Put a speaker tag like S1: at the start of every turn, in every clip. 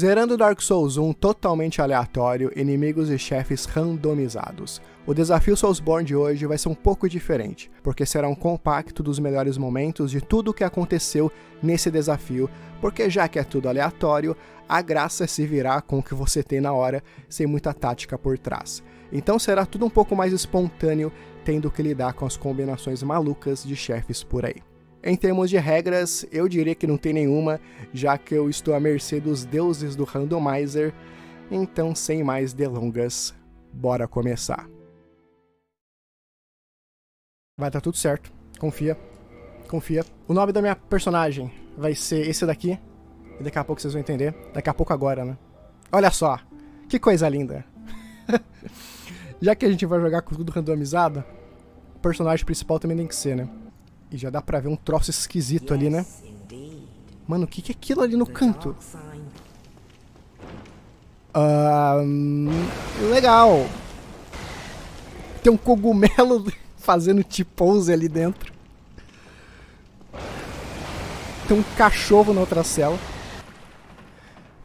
S1: Zerando Dark Souls 1 totalmente aleatório, inimigos e chefes randomizados. O desafio Soulsborne de hoje vai ser um pouco diferente, porque será um compacto dos melhores momentos de tudo o que aconteceu nesse desafio, porque já que é tudo aleatório, a graça é se virar com o que você tem na hora, sem muita tática por trás. Então será tudo um pouco mais espontâneo, tendo que lidar com as combinações malucas de chefes por aí. Em termos de regras, eu diria que não tem nenhuma, já que eu estou à mercê dos deuses do randomizer. Então, sem mais delongas, bora começar. Vai dar tudo certo. Confia. Confia. O nome da minha personagem vai ser esse daqui. E daqui a pouco vocês vão entender. Daqui a pouco agora, né? Olha só. Que coisa linda. Já que a gente vai jogar com tudo randomizado, o personagem principal também tem que ser, né? E já dá pra ver um troço esquisito ali, né? Mano, o que, que é aquilo ali no canto? Um, legal. Tem um cogumelo fazendo T-pose ali dentro. Tem um cachorro na outra cela.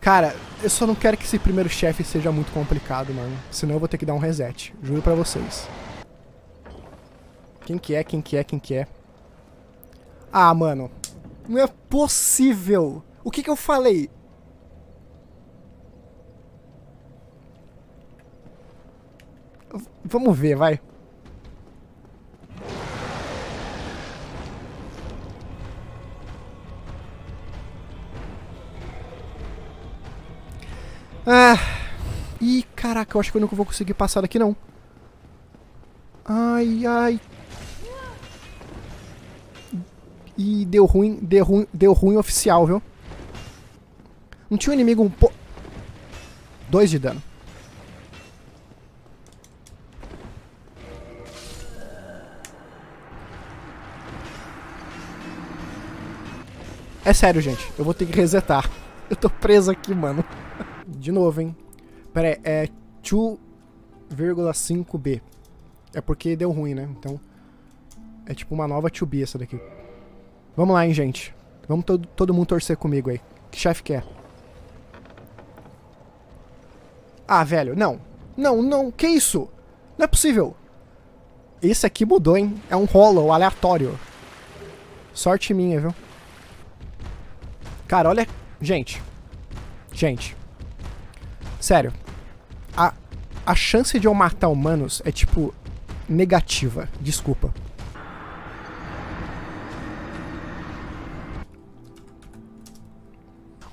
S1: Cara, eu só não quero que esse primeiro chefe seja muito complicado, mano. Senão eu vou ter que dar um reset. Juro pra vocês. Quem que é, quem que é, quem que é? Ah, mano. Não é possível. O que que eu falei? Vamos ver, vai. Ah. Ih, caraca, eu acho que eu nunca vou conseguir passar daqui, não. Ai, ai. E deu ruim, deu ruim, deu ruim oficial, viu? Não tinha um inimigo um po... Dois de dano. É sério, gente. Eu vou ter que resetar. Eu tô preso aqui, mano. De novo, hein. Pera aí, é 2,5B. É porque deu ruim, né? Então, é tipo uma nova 2B essa daqui. Vamos lá, hein, gente. Vamos todo, todo mundo torcer comigo aí. Que chefe quer? Ah, velho, não. Não, não, que isso? Não é possível. Esse aqui mudou, hein? É um hollow aleatório. Sorte minha, viu? Cara, olha... Gente. Gente. Sério. A, a chance de eu matar humanos é, tipo, negativa. Desculpa.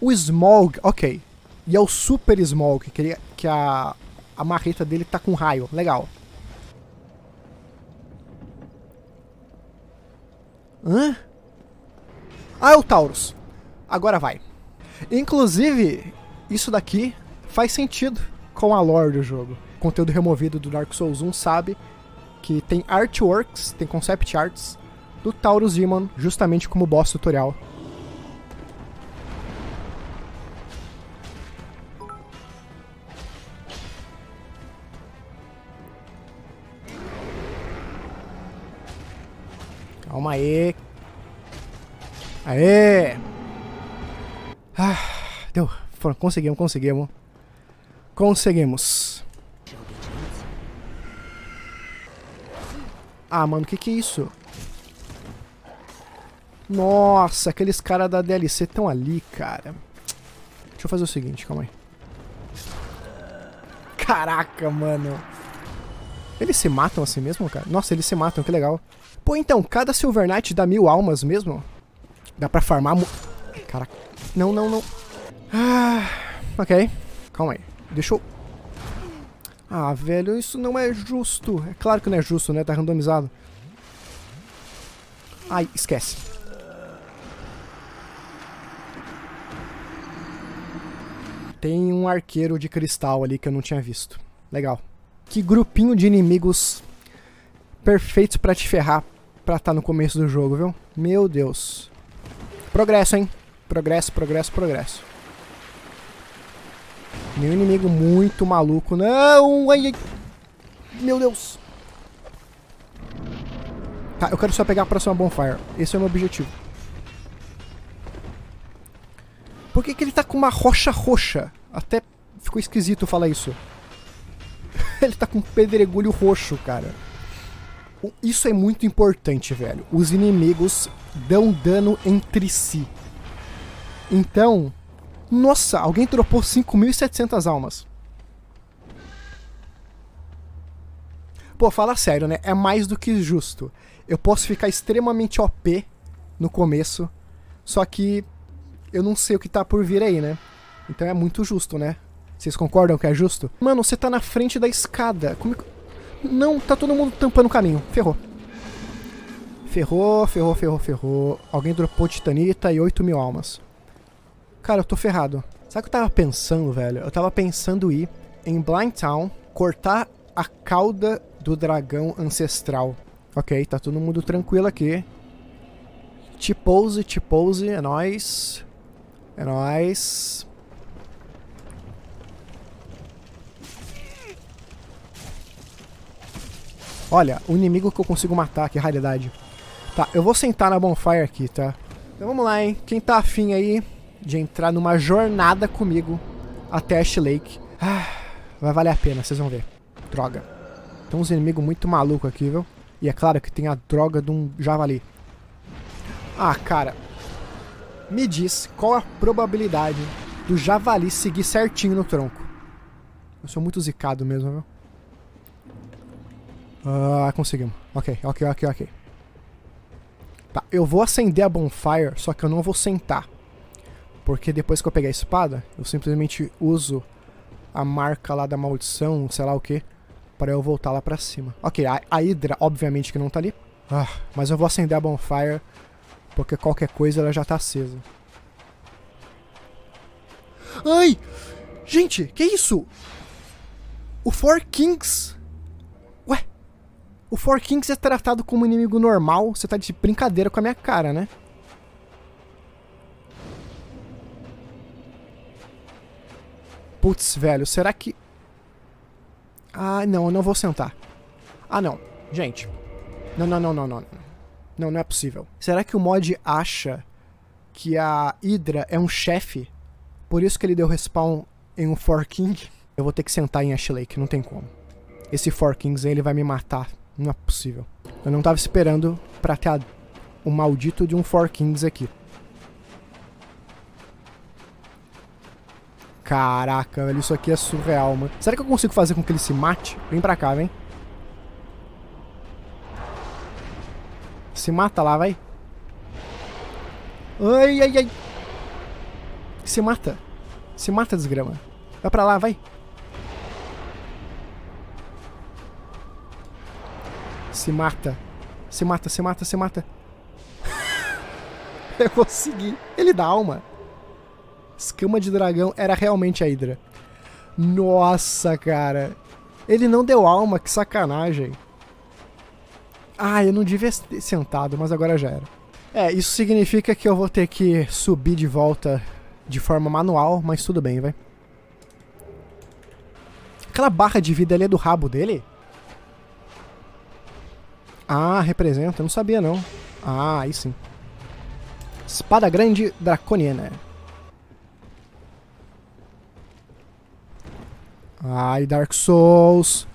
S1: O Smog, ok. E é o Super Smog, que, ele, que a, a marreta dele tá com raio. Legal. Hã? Ah, é o Taurus. Agora vai. Inclusive, isso daqui faz sentido com a lore do jogo. O conteúdo removido do Dark Souls 1 sabe que tem artworks, tem concept arts do Taurus Demon justamente como boss tutorial Calma aí. Aê! Ah, deu. Conseguimos, conseguimos. Conseguimos. Ah, mano, o que que é isso? Nossa, aqueles caras da DLC estão ali, cara. Deixa eu fazer o seguinte, calma aí. Caraca, mano. Eles se matam assim mesmo, cara? Nossa, eles se matam, que legal. Pô, então, cada Silver Knight dá mil almas mesmo? Dá pra farmar... Caraca. Não, não, não. Ah, ok. Calma aí. Deixa eu... Ah, velho, isso não é justo. É claro que não é justo, né? Tá randomizado. Ai, esquece. Tem um arqueiro de cristal ali que eu não tinha visto. Legal. Que grupinho de inimigos perfeitos pra te ferrar pra estar tá no começo do jogo, viu? Meu Deus. Progresso, hein? Progresso, progresso, progresso. Meu inimigo muito maluco. Não! Ai, ai. Meu Deus. Tá, eu quero só pegar a próxima Bonfire. Esse é o meu objetivo. Por que, que ele tá com uma rocha roxa? Até ficou esquisito falar isso. ele tá com pedregulho roxo, cara. Isso é muito importante, velho. Os inimigos dão dano entre si. Então, nossa, alguém dropou 5.700 almas. Pô, fala sério, né? É mais do que justo. Eu posso ficar extremamente OP no começo, só que eu não sei o que tá por vir aí, né? Então é muito justo, né? Vocês concordam que é justo? Mano, você tá na frente da escada. Como... Não, tá todo mundo tampando o caminho. Ferrou. Ferrou, ferrou, ferrou, ferrou. Alguém dropou titanita e 8 mil almas. Cara, eu tô ferrado. Sabe o que eu tava pensando, velho? Eu tava pensando ir em Blind Town, cortar a cauda do dragão ancestral. Ok, tá todo mundo tranquilo aqui. T-pose, T-pose, é nóis. É nóis. Olha, o inimigo que eu consigo matar, que raridade. Tá, eu vou sentar na bonfire aqui, tá? Então vamos lá, hein? Quem tá afim aí de entrar numa jornada comigo até Ash Lake. Ah, vai valer a pena, vocês vão ver. Droga. Tem uns inimigos muito malucos aqui, viu? E é claro que tem a droga de um javali. Ah, cara. Me diz qual a probabilidade do javali seguir certinho no tronco. Eu sou muito zicado mesmo, viu? Ah, conseguimos. Ok, ok, ok, ok. Tá, eu vou acender a bonfire, só que eu não vou sentar. Porque depois que eu pegar a espada, eu simplesmente uso a marca lá da maldição, sei lá o que, para eu voltar lá pra cima. Ok, a, a Hydra, obviamente que não tá ali. Ah, mas eu vou acender a bonfire, porque qualquer coisa ela já tá acesa. Ai! Gente, que isso? O Four Kings... O Four Kings é tratado como inimigo normal? Você tá de brincadeira com a minha cara, né? Putz, velho, será que... Ah, não, eu não vou sentar. Ah, não. Gente. Não, não, não, não, não. Não, não é possível. Será que o mod acha que a Hydra é um chefe? Por isso que ele deu respawn em um Four King? Eu vou ter que sentar em Ash não tem como. Esse Four Kings aí, ele vai me matar. Não é possível. Eu não tava esperando pra ter a... o maldito de um Four Kings aqui. Caraca, velho, isso aqui é surreal, mano. Será que eu consigo fazer com que ele se mate? Vem pra cá, vem. Se mata lá, vai. Ai, ai, ai. Se mata. Se mata, desgrama. Vai pra lá, vai. Se mata. Se mata, se mata, se mata. eu consegui. Ele dá alma. Escama de dragão era realmente a Hydra. Nossa, cara. Ele não deu alma, que sacanagem. Ah, eu não devia ter sentado, mas agora já era. É, isso significa que eu vou ter que subir de volta de forma manual, mas tudo bem, vai. Aquela barra de vida ali é do rabo dele? Ah, representa, eu não sabia não. Ah, aí sim. Espada grande draconiana. Ai, Dark Souls.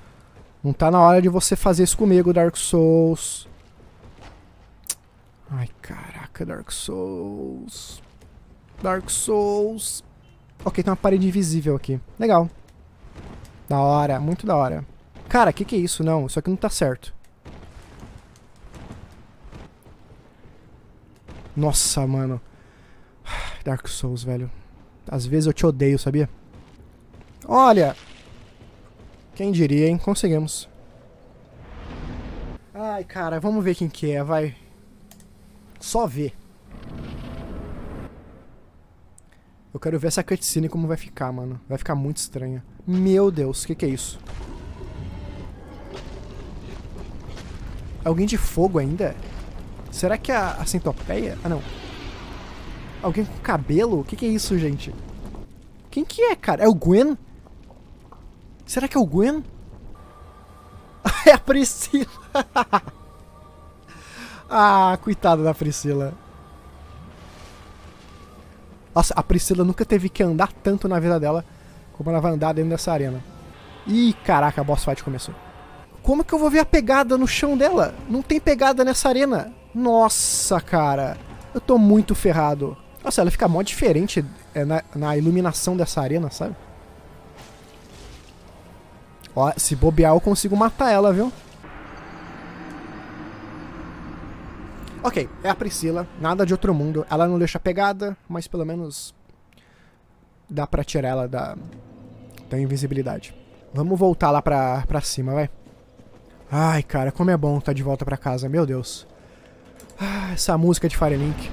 S1: Não tá na hora de você fazer isso comigo, Dark Souls. Ai, caraca, Dark Souls. Dark Souls. Ok, tem uma parede invisível aqui. Legal. Da hora, muito da hora. Cara, que que é isso? Não, isso aqui não tá certo. Nossa, mano. Dark Souls, velho. Às vezes eu te odeio, sabia? Olha, quem diria, hein? Conseguimos. Ai, cara, vamos ver quem que é, vai. Só ver. Eu quero ver essa cutscene como vai ficar, mano. Vai ficar muito estranha. Meu Deus, o que, que é isso? Alguém de fogo ainda? Será que a, a centopeia? Ah, não. Alguém com cabelo? O que, que é isso, gente? Quem que é, cara? É o Gwen? Será que é o Gwen? é a Priscila. ah, coitada da Priscila. Nossa, a Priscila nunca teve que andar tanto na vida dela como ela vai andar dentro dessa arena. Ih, caraca, a boss fight começou. Como que eu vou ver a pegada no chão dela? Não tem pegada nessa arena. Nossa, cara. Eu tô muito ferrado. Nossa, ela fica mó diferente é, na, na iluminação dessa arena, sabe? Ó, se bobear eu consigo matar ela, viu? Ok, é a Priscila, nada de outro mundo. Ela não deixa pegada, mas pelo menos dá pra tirar ela da, da invisibilidade. Vamos voltar lá pra, pra cima, vai. Ai, cara, como é bom estar tá de volta pra casa, meu Deus. Ah, essa música de Firelink.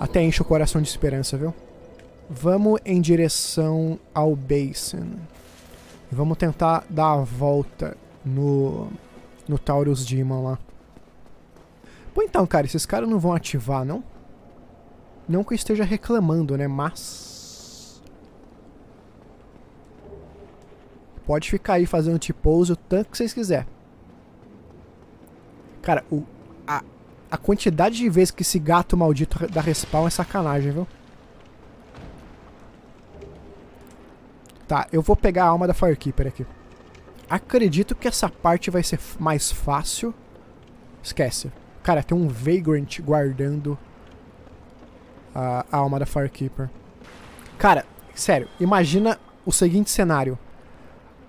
S1: Até enche o coração de esperança, viu? Vamos em direção ao Basin. Vamos tentar dar a volta no, no Taurus Demon lá. Bom, então, cara, esses caras não vão ativar, não? Não que eu esteja reclamando, né? Mas... Pode ficar aí fazendo T-pose o tanto que vocês quiserem. Cara, o, a, quantidade de vezes que esse gato maldito dá respawn é sacanagem, viu? Tá, eu vou pegar a alma da Firekeeper aqui. Acredito que essa parte vai ser mais fácil. Esquece. Cara, tem um Vagrant guardando a, a alma da Firekeeper. Cara, sério, imagina o seguinte cenário.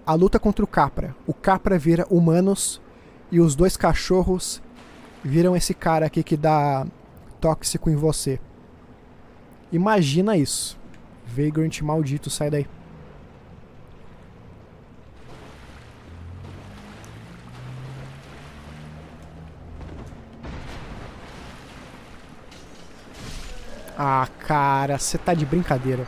S1: A luta contra o Capra. O Capra vira humanos e os dois cachorros viram esse cara aqui que dá tóxico em você. Imagina isso. Vagrant maldito, sai daí. Ah, cara, você tá de brincadeira.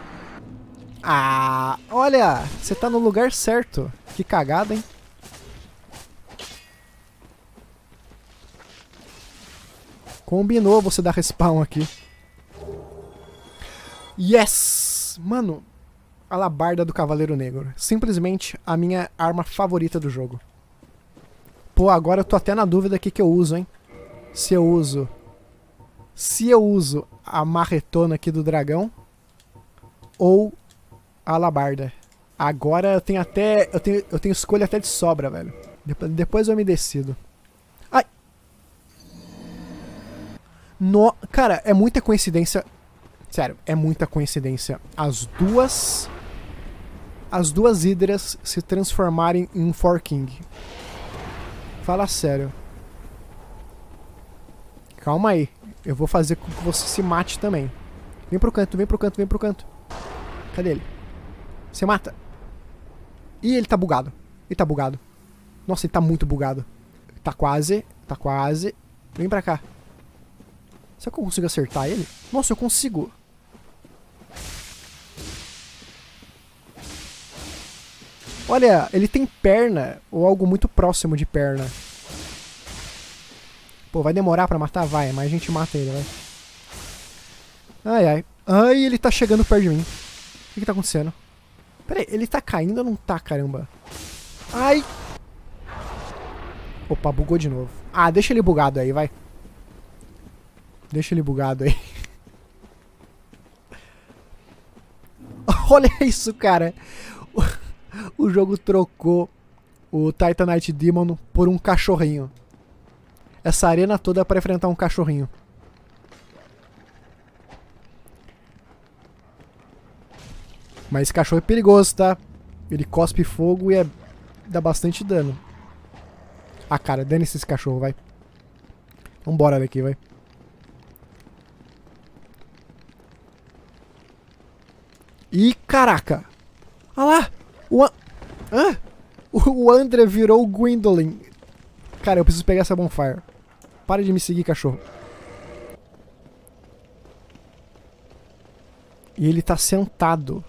S1: Ah, olha, você tá no lugar certo. Que cagada, hein? Combinou você dar respawn aqui. Yes! Mano, a labarda do Cavaleiro Negro. Simplesmente a minha arma favorita do jogo. Pô, agora eu tô até na dúvida aqui que eu uso, hein? Se eu uso se eu uso a marretona aqui do dragão ou a alabarda. Agora eu tenho até. Eu tenho, eu tenho escolha até de sobra, velho. Depois eu me decido. No, cara, é muita coincidência. Sério, é muita coincidência. As duas. As duas hidras se transformarem em um Forking. Fala sério. Calma aí. Eu vou fazer com que você se mate também. Vem pro canto, vem pro canto, vem pro canto. Cadê ele? Você mata. Ih, ele tá bugado. Ele tá bugado. Nossa, ele tá muito bugado. Tá quase, tá quase. Vem pra cá. Será que eu consigo acertar ele? Nossa, eu consigo. Olha, ele tem perna, ou algo muito próximo de perna. Pô, vai demorar pra matar? Vai, mas a gente mata ele, vai. Ai, ai. Ai, ele tá chegando perto de mim. O que, que tá acontecendo? Pera aí, ele tá caindo ou não tá, caramba? Ai! Opa, bugou de novo. Ah, deixa ele bugado aí, vai. Deixa ele bugado aí. Olha isso, cara. O, jogo trocou o Titanite Demon por um cachorrinho essa arena toda para enfrentar um cachorrinho. Mas esse cachorro é perigoso, tá? Ele cospe fogo e é... dá bastante dano. Ah, cara, dane-se esse cachorro, vai. Vambora daqui, vai. Ih, caraca! Olha lá! O, An... Hã? o André virou o Gwendolyn. Cara, eu preciso pegar essa bonfire. Pare de me seguir, cachorro. E ele tá sentado.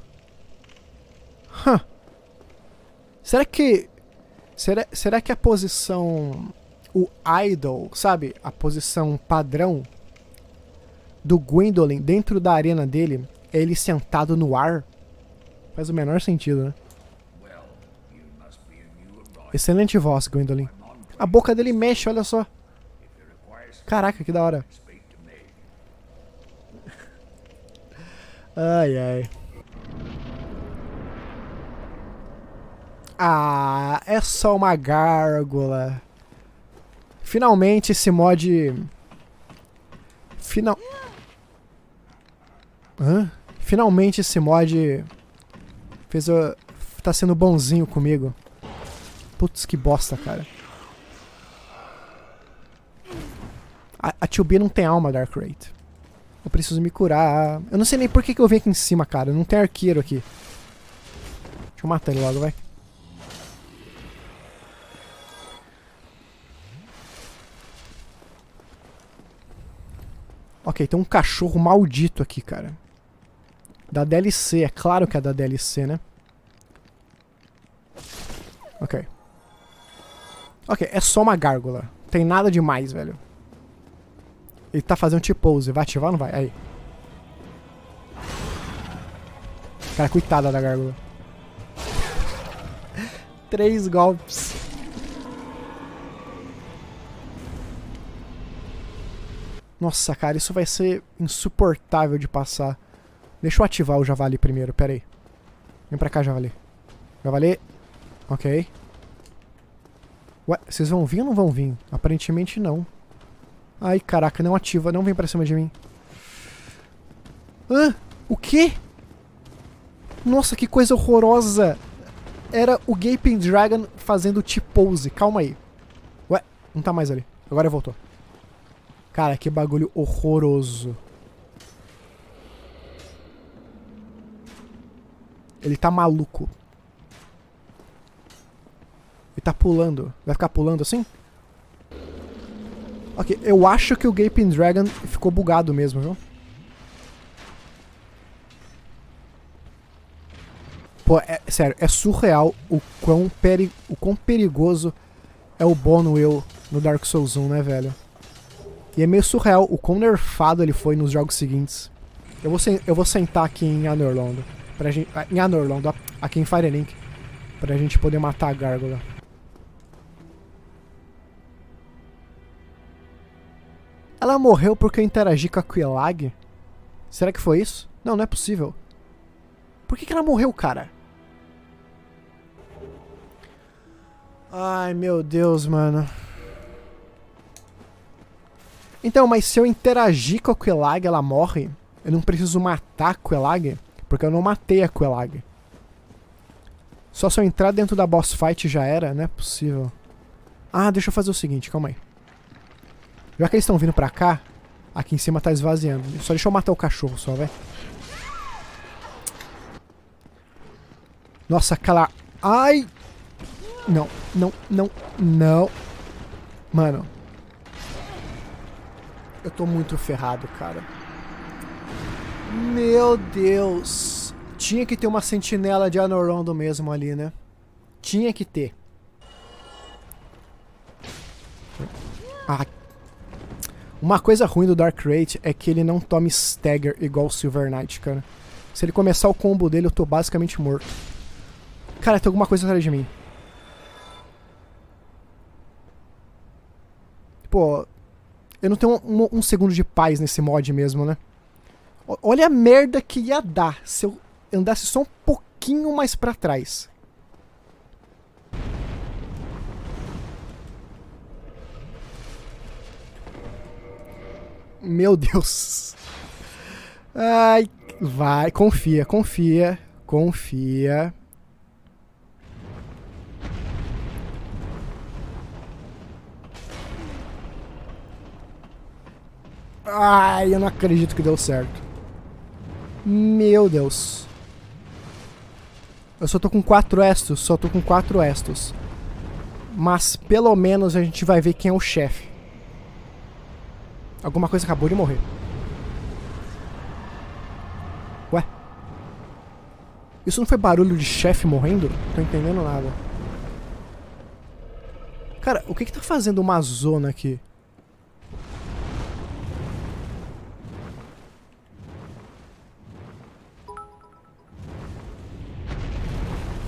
S1: Huh. Será que. Será, será que a posição. O idol, sabe? A posição padrão do Gwendolyn dentro da arena dele ele sentado no ar? Faz o menor sentido, né? Excelente voz, Gwendolyn. A boca dele mexe, olha só. Caraca, que da hora. Ai, ai. Ah, é só uma gárgula. Finalmente esse mod... Final... Hã? Finalmente esse mod... Fez o... Tá sendo bonzinho comigo. Putz, que bosta, cara. A, a B não tem alma, Dark Rate. Eu preciso me curar. Eu não sei nem por que, que eu vim aqui em cima, cara. Não tem arqueiro aqui. Deixa eu matar ele logo, vai. Ok, tem um cachorro maldito aqui, cara. Da DLC, é claro que é da DLC, né? Ok. Ok, é só uma gárgula. Tem nada demais, velho. Ele tá fazendo T-pose. Vai ativar ou não vai? Aí. Cara, coitada da gárgula. Três golpes. Nossa, cara, isso vai ser insuportável de passar. Deixa eu ativar o javali primeiro, pera aí. Vem pra cá, javali. Javali. Ok. Ué, vocês vão vir ou não vão vir? Aparentemente não. Ai, caraca, não ativa, não vem pra cima de mim. Hã? O quê? Nossa, que coisa horrorosa! Era o Gaping Dragon fazendo T-pose. Calma aí. Ué, não tá mais ali. Agora voltou. Cara, que bagulho horroroso. Ele tá maluco. Ele tá pulando. Vai ficar pulando assim? Ok, eu acho que o Gaping Dragon ficou bugado mesmo, viu? Pô, é, sério, é surreal o quão, peri o quão perigoso é o Bono no Dark Souls 1, né, velho? E é meio surreal o quão nerfado ele foi nos jogos seguintes. Eu vou, eu vou sentar aqui em Anorlondo. Pra gente, ah, em Anorlondo, aqui em Firelink. Pra gente poder matar a gárgula. Ela morreu porque eu interagi com a Quillag? Será que foi isso? Não, não é possível. Por que, que ela morreu, cara? Ai, meu Deus, mano. Então, mas se eu interagir com a Quelag, ela morre? Eu não preciso matar a Quelag? Porque eu não matei a Quelag. Só se eu entrar dentro da boss fight já era? Não é possível. Ah, deixa eu fazer o seguinte, calma aí. Já que eles estão vindo pra cá, aqui em cima tá esvaziando. Só deixa eu matar o cachorro só, vai. Nossa, aquela... Ai! Não, não, não, não. Mano. Eu tô muito ferrado, cara. Meu Deus. Tinha que ter uma sentinela de Anorondo mesmo ali, né? Tinha que ter. Ah, uma coisa ruim do Dark Rate é que ele não toma stagger igual o Silver Knight, cara. Se ele começar o combo dele, eu tô basicamente morto. Cara, tem alguma coisa atrás de mim. Pô, eu não tenho um, um, um segundo de paz nesse mod mesmo, né? Olha a merda que ia dar se eu andasse só um pouquinho mais pra trás. Meu Deus. Ai, vai, confia, confia, confia. Ai, eu não acredito que deu certo. Meu Deus. Eu só tô com quatro estos, só tô com quatro estos. Mas pelo menos a gente vai ver quem é o chefe. Alguma coisa acabou de morrer. Ué? Isso não foi barulho de chefe morrendo? Tô entendendo nada. Cara, o que que tá fazendo uma zona aqui?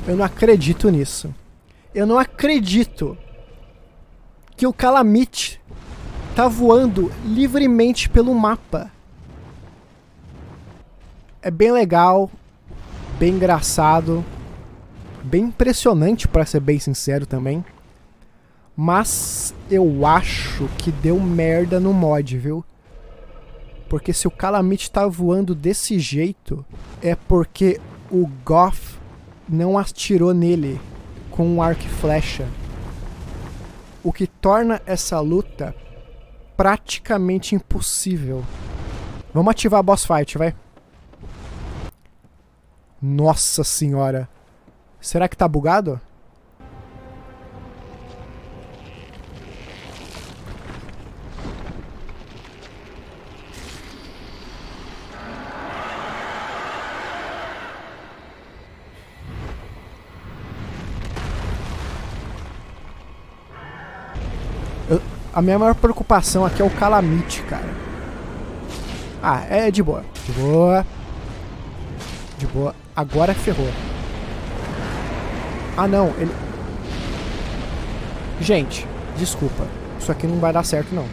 S1: Eu não acredito nisso. Eu não acredito que o Calamite tá voando livremente pelo mapa. é bem legal, bem engraçado, bem impressionante para ser bem sincero também. Mas eu acho que deu merda no mod, viu? Porque se o Calamite tá voando desse jeito, é porque o Goth não atirou nele com um arco e flecha. O que torna essa luta praticamente impossível. Vamos ativar a boss fight, vai. Nossa senhora. Será que tá bugado? A minha maior preocupação aqui é o Calamite, cara. Ah, é de boa. De boa. De boa. Agora ferrou. Ah, não. Ele... Gente, desculpa. Isso aqui não vai dar certo, não.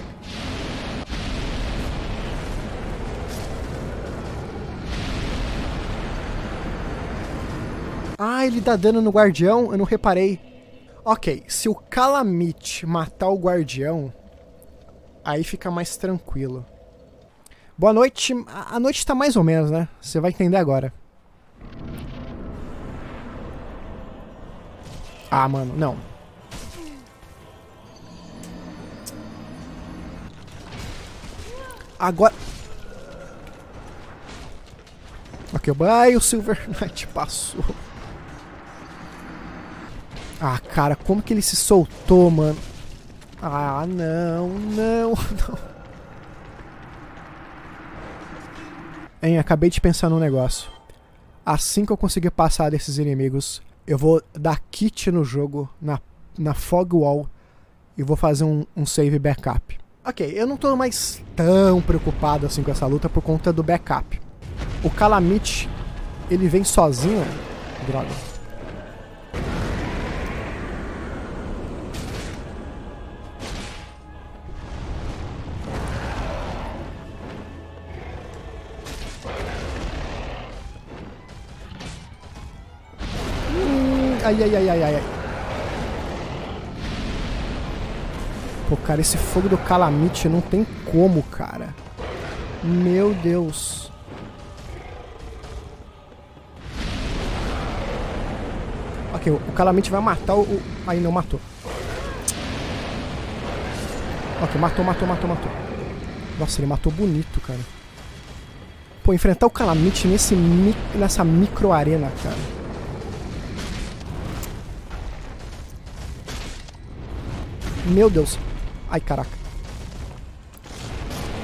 S1: Ah, ele dá dano no guardião? Eu não reparei. Ok, se o Calamite matar o guardião, aí fica mais tranquilo. Boa noite. A noite tá mais ou menos, né? Você vai entender agora. Ah, mano, não. Agora... Ok, o Silver Knight passou. Ah, cara, como que ele se soltou, mano? Ah, não, não, não. Hein, acabei de pensar num negócio. Assim que eu conseguir passar desses inimigos, eu vou dar kit no jogo, na, na Fog Wall, e vou fazer um, um save backup. Ok, eu não tô mais tão preocupado assim com essa luta por conta do backup. O Calamite, ele vem sozinho. Droga. Ai, ai, ai, ai, ai. Pô, cara, esse fogo do Calamite não tem como, cara. Meu Deus. Ok, o Calamite vai matar o... Aí, não matou. Ok, matou, matou, matou, matou. Nossa, ele matou bonito, cara. Pô, enfrentar o Calamite nesse, nessa micro arena, cara. Meu Deus. Ai, caraca.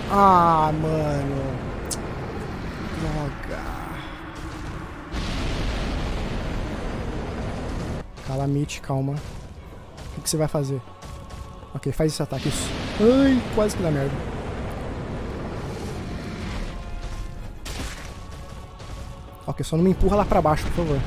S1: Ah, mano. Droga. Calamite, calma. O que, você vai fazer? Ok, faz esse ataque. Isso. Ai, quase que dá merda. Ok, só não me empurra lá pra baixo, por favor.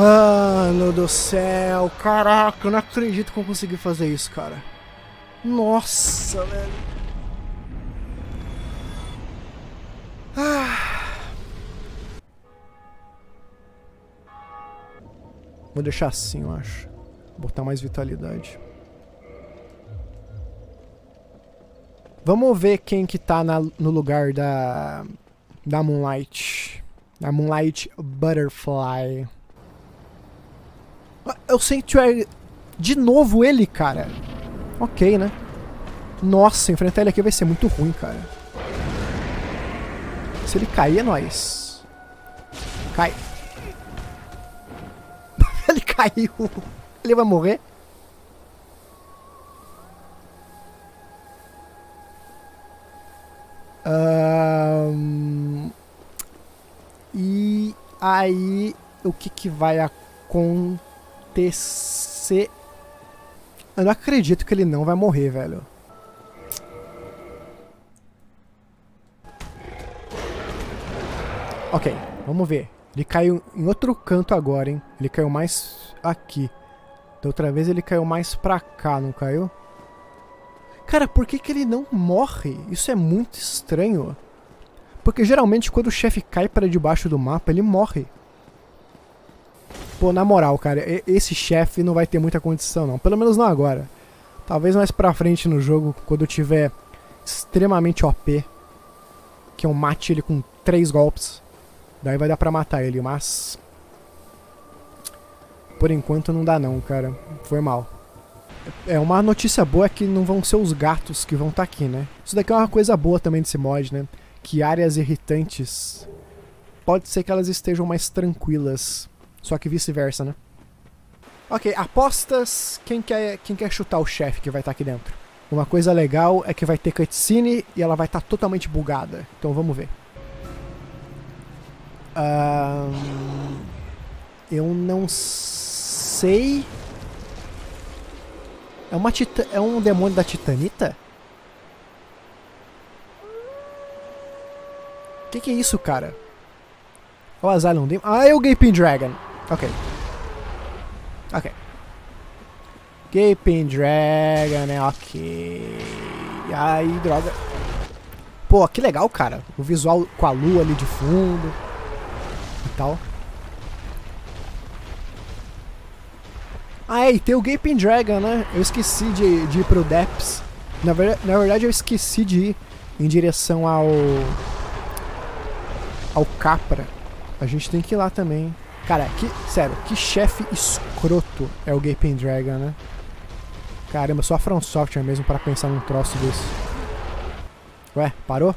S1: Mano do céu, caraca, eu não acredito que eu consegui fazer isso, cara. Nossa, velho. Ah. Vou deixar assim, eu acho. Botar mais vitalidade. Vamos ver quem que tá na, no lugar da da Moonlight. Da Moonlight Butterfly. Eu Sanctuary. De novo ele, cara. Ok, né? Nossa, enfrentar ele aqui vai ser muito ruim, cara. Se ele cair, é nóis. Cai. ele caiu. Ele vai morrer? Um... E aí, o que, que vai acontecer? TC. Eu não acredito que ele não vai morrer, velho. Ok, vamos ver. Ele caiu em outro canto agora, hein? Ele caiu mais aqui. Da outra vez ele caiu mais pra cá, não caiu? Cara, por que, que ele não morre? Isso é muito estranho. Porque geralmente quando o chefe cai para debaixo do mapa, ele morre. Pô, na moral, cara, esse chefe não vai ter muita condição não. Pelo menos não agora. Talvez mais pra frente no jogo, quando eu tiver extremamente OP. Que eu mate ele com três golpes. Daí vai dar pra matar ele, mas... Por enquanto não dá não, cara. Foi mal. É, uma notícia boa é que não vão ser os gatos que vão estar tá aqui, né? Isso daqui é uma coisa boa também desse mod, né? Que áreas irritantes... Pode ser que elas estejam mais tranquilas. Só que vice-versa, né? Ok, apostas. Quem quer, quem quer chutar o chefe que vai estar tá aqui dentro? Uma coisa legal é que vai ter cutscene e ela vai estar tá totalmente bugada. Então vamos ver. Um, eu não sei. É uma tita é um demônio da Titanita? O que, que é isso, cara? O Asylum Demon. Ah, é o Gaping Dragon. Ok. Ok. Gaping Dragon, né? Ok. Aí, droga. Pô, que legal, cara. O visual com a lua ali de fundo. E tal. Ah, é, e tem o Gaping Dragon, né? Eu esqueci de, de ir pro Depths. Na, ver, na verdade, eu esqueci de ir em direção ao... Ao Capra. A gente tem que ir lá também. Cara, que, sério, que chefe escroto é o Gaping Dragon, né? Caramba, só a From Software mesmo para pensar num troço desse. Ué, parou?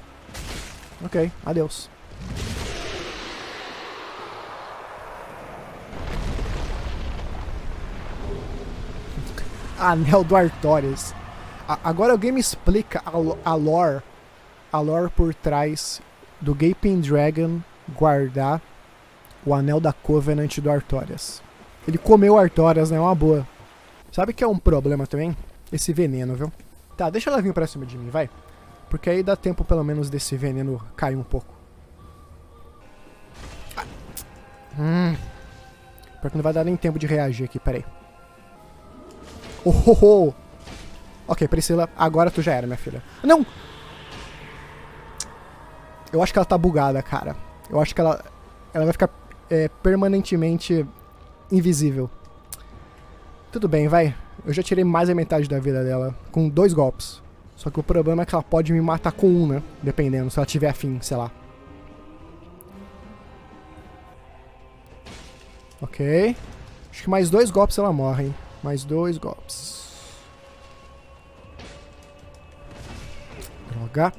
S1: Ok, adeus. Anel do Artorias. agora alguém me explica a, a lore, a lore por trás do Gaping Dragon guardar o anel da Covenant do Artorias. Ele comeu Artorias, né? É uma boa. Sabe que é um problema também? Esse veneno, viu? Tá, deixa ela vir pra cima de mim, vai. Porque aí dá tempo pelo menos desse veneno cair um pouco. Ah. Hum. Porque não vai dar nem tempo de reagir aqui, peraí. Oh, oh, oh. Ok, Priscila, agora tu já era, minha filha. Não! Eu acho que ela tá bugada, cara. Eu acho que ela, ela vai ficar é, permanentemente invisível. Tudo bem, vai. Eu já tirei mais da metade da vida dela com dois golpes. Só que o problema é que ela pode me matar com um, né? Dependendo, se ela tiver afim, sei lá. Ok. Acho que mais dois golpes ela morre, hein? Mais dois golpes. Droga.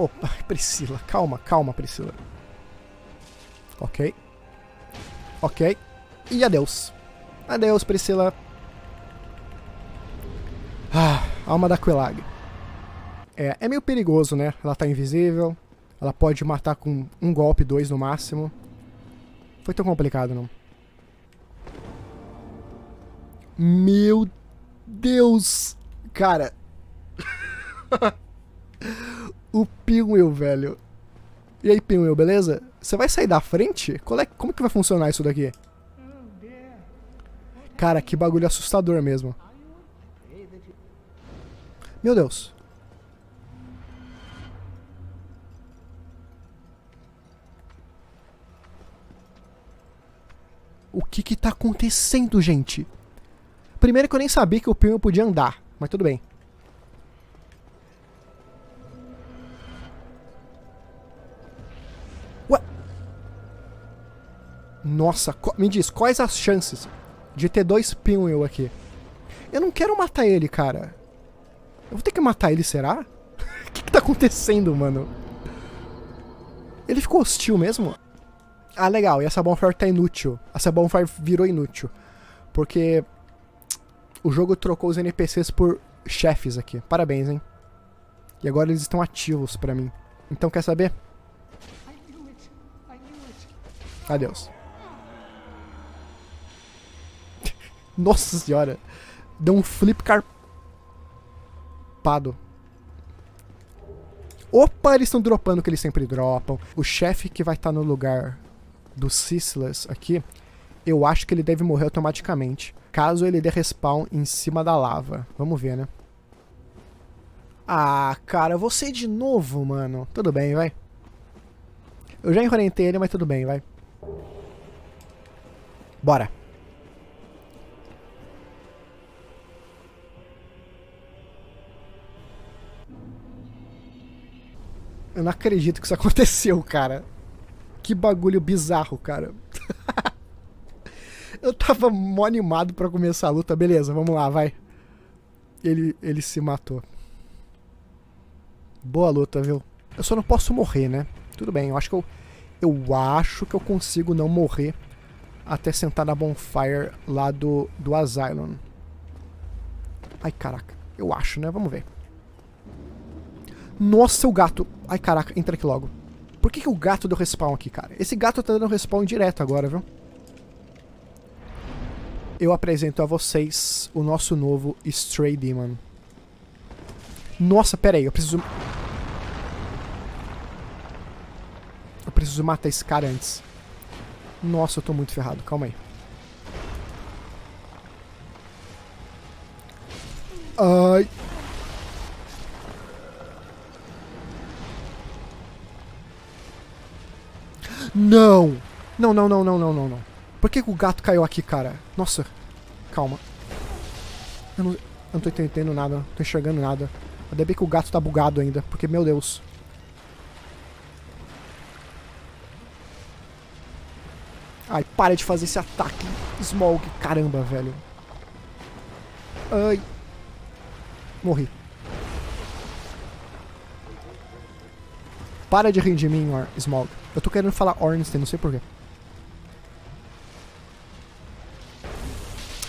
S1: Opa, Priscila. Calma, calma, Priscila. Ok. Ok. E adeus. Adeus, Priscila. Ah, alma da Quelag. É, é meio perigoso, né? Ela tá invisível. Ela pode matar com um golpe, dois no máximo. Foi tão complicado, não. Meu Deus! Cara. o Pinwheel, velho. E aí, Pinwheel, beleza? Você vai sair da frente? É, como que vai funcionar isso daqui? Cara, que bagulho assustador mesmo. Meu Deus. O que que tá acontecendo, gente? Primeiro que eu nem sabia que o Pinwheel podia andar, mas tudo bem. Nossa, me diz, quais as chances de ter dois Pinwheel aqui? Eu não quero matar ele, cara. Eu vou ter que matar ele, será? O que, que tá acontecendo, mano? Ele ficou hostil mesmo? Ah, legal. E essa bonfire tá inútil. Essa bonfire virou inútil. Porque o jogo trocou os NPCs por chefes aqui. Parabéns, hein? E agora eles estão ativos pra mim. Então, quer saber? Adeus. Nossa senhora. Deu um flip car. dropado. Opa, eles estão dropando o que eles sempre dropam. O chefe que vai estar tá no lugar do Sisylas aqui, eu acho que ele deve morrer automaticamente. Caso ele dê respawn em cima da lava. Vamos ver, né? Ah, cara, você de novo, mano. Tudo bem, vai. Eu já enrolentei ele, mas tudo bem, vai. Bora. Eu não acredito que isso aconteceu, cara. Que bagulho bizarro, cara. eu tava mó animado pra começar a luta. Beleza, vamos lá, vai. Ele, ele se matou. Boa luta, viu? Eu só não posso morrer, né? Tudo bem, eu acho que eu... Eu acho que eu consigo não morrer até sentar na bonfire lá do, do Asylum. Ai, caraca. Eu acho, né? Vamos ver. Nossa, o gato. Ai, caraca, entra aqui logo. Por que, que o gato deu respawn aqui, cara? Esse gato tá dando respawn direto agora, viu? Eu apresento a vocês o nosso novo Stray Demon. Nossa, pera aí, eu preciso... Eu preciso matar esse cara antes. Nossa, eu tô muito ferrado, calma aí. Ai... Não! Não, não, não, não, não, não, não. Por que, que o gato caiu aqui, cara? Nossa. Calma. Eu não, eu não tô entendendo nada, não tô enxergando nada. Ainda bem que o gato tá bugado ainda, porque, meu Deus. Ai, para de fazer esse ataque. Smog, caramba, velho. Ai. Morri. Para de rir de mim, Smog. Eu tô querendo falar Ornstein, não sei porquê.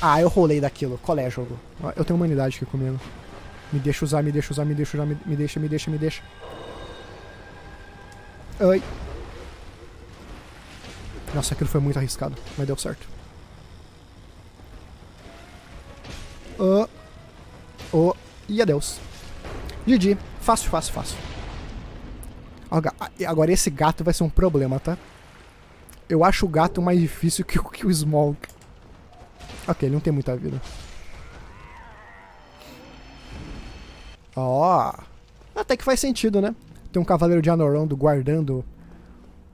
S1: Ah, eu rolei daquilo. Qual é, jogo? Eu tenho humanidade aqui comigo. Me deixa usar, me deixa usar, me deixa usar, me, deixa, me deixa, me deixa. Ai. Nossa, aquilo foi muito arriscado, mas deu certo. Oh. Oh. E adeus. GG. Fácil, fácil, fácil. Agora esse gato vai ser um problema, tá? Eu acho o gato mais difícil que, que o Smog. Ok, ele não tem muita vida. Ó. Oh. Até que faz sentido, né? Tem um cavaleiro de Anorlondo guardando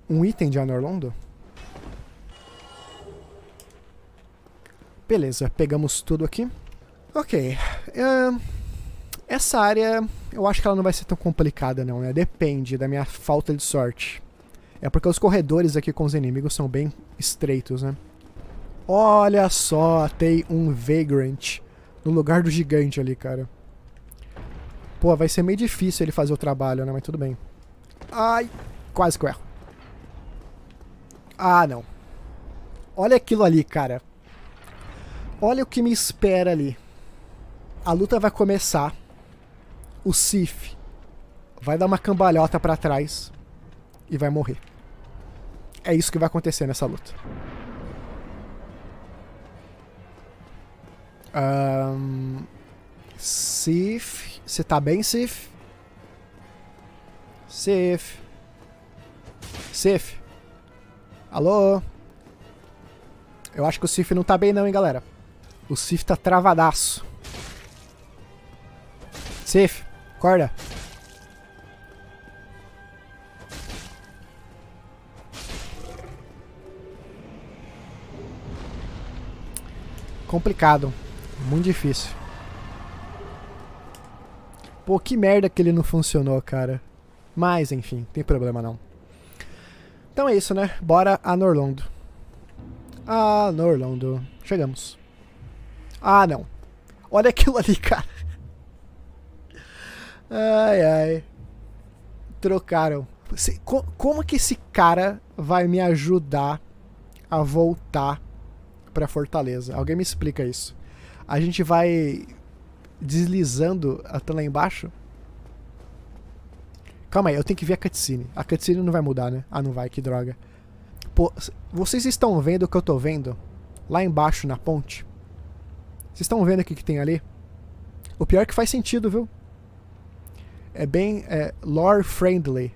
S1: um item de Anorlondo. Beleza, pegamos tudo aqui. Ok. Uh, essa área, eu acho que ela não vai ser tão complicada não, né? Depende da minha falta de sorte. É porque os corredores aqui com os inimigos são bem estreitos, né? Olha só, tem um Vagrant no lugar do gigante ali, cara. Pô, vai ser meio difícil ele fazer o trabalho, né? Mas tudo bem. Ai, quase que eu erro. Ah, não. Olha aquilo ali, cara. Olha o que me espera ali. A luta vai começar o Sif vai dar uma cambalhota para trás e vai morrer. É isso que vai acontecer nessa luta. Um, Sif, você tá bem, Sif? Sif. Sif. Alô? Eu acho que o Sif não tá bem não, hein, galera. O Sif tá travadaço. Sif. Acorda. Complicado. Muito difícil. Pô, que merda que ele não funcionou, cara. Mas, enfim, tem problema não. Então é isso, né? Bora a Norlondo. Ah, Norlondo. Chegamos. Ah, não. Olha aquilo ali, cara. Ai, ai. Trocaram. Como que esse cara vai me ajudar a voltar pra Fortaleza? Alguém me explica isso. A gente vai deslizando até lá embaixo? Calma aí, eu tenho que ver a cutscene. A cutscene não vai mudar, né? Ah, não vai, que droga. Pô, vocês estão vendo o que eu tô vendo? Lá embaixo na ponte? Vocês estão vendo o que, que tem ali? O pior é que faz sentido, viu? É bem é, lore friendly.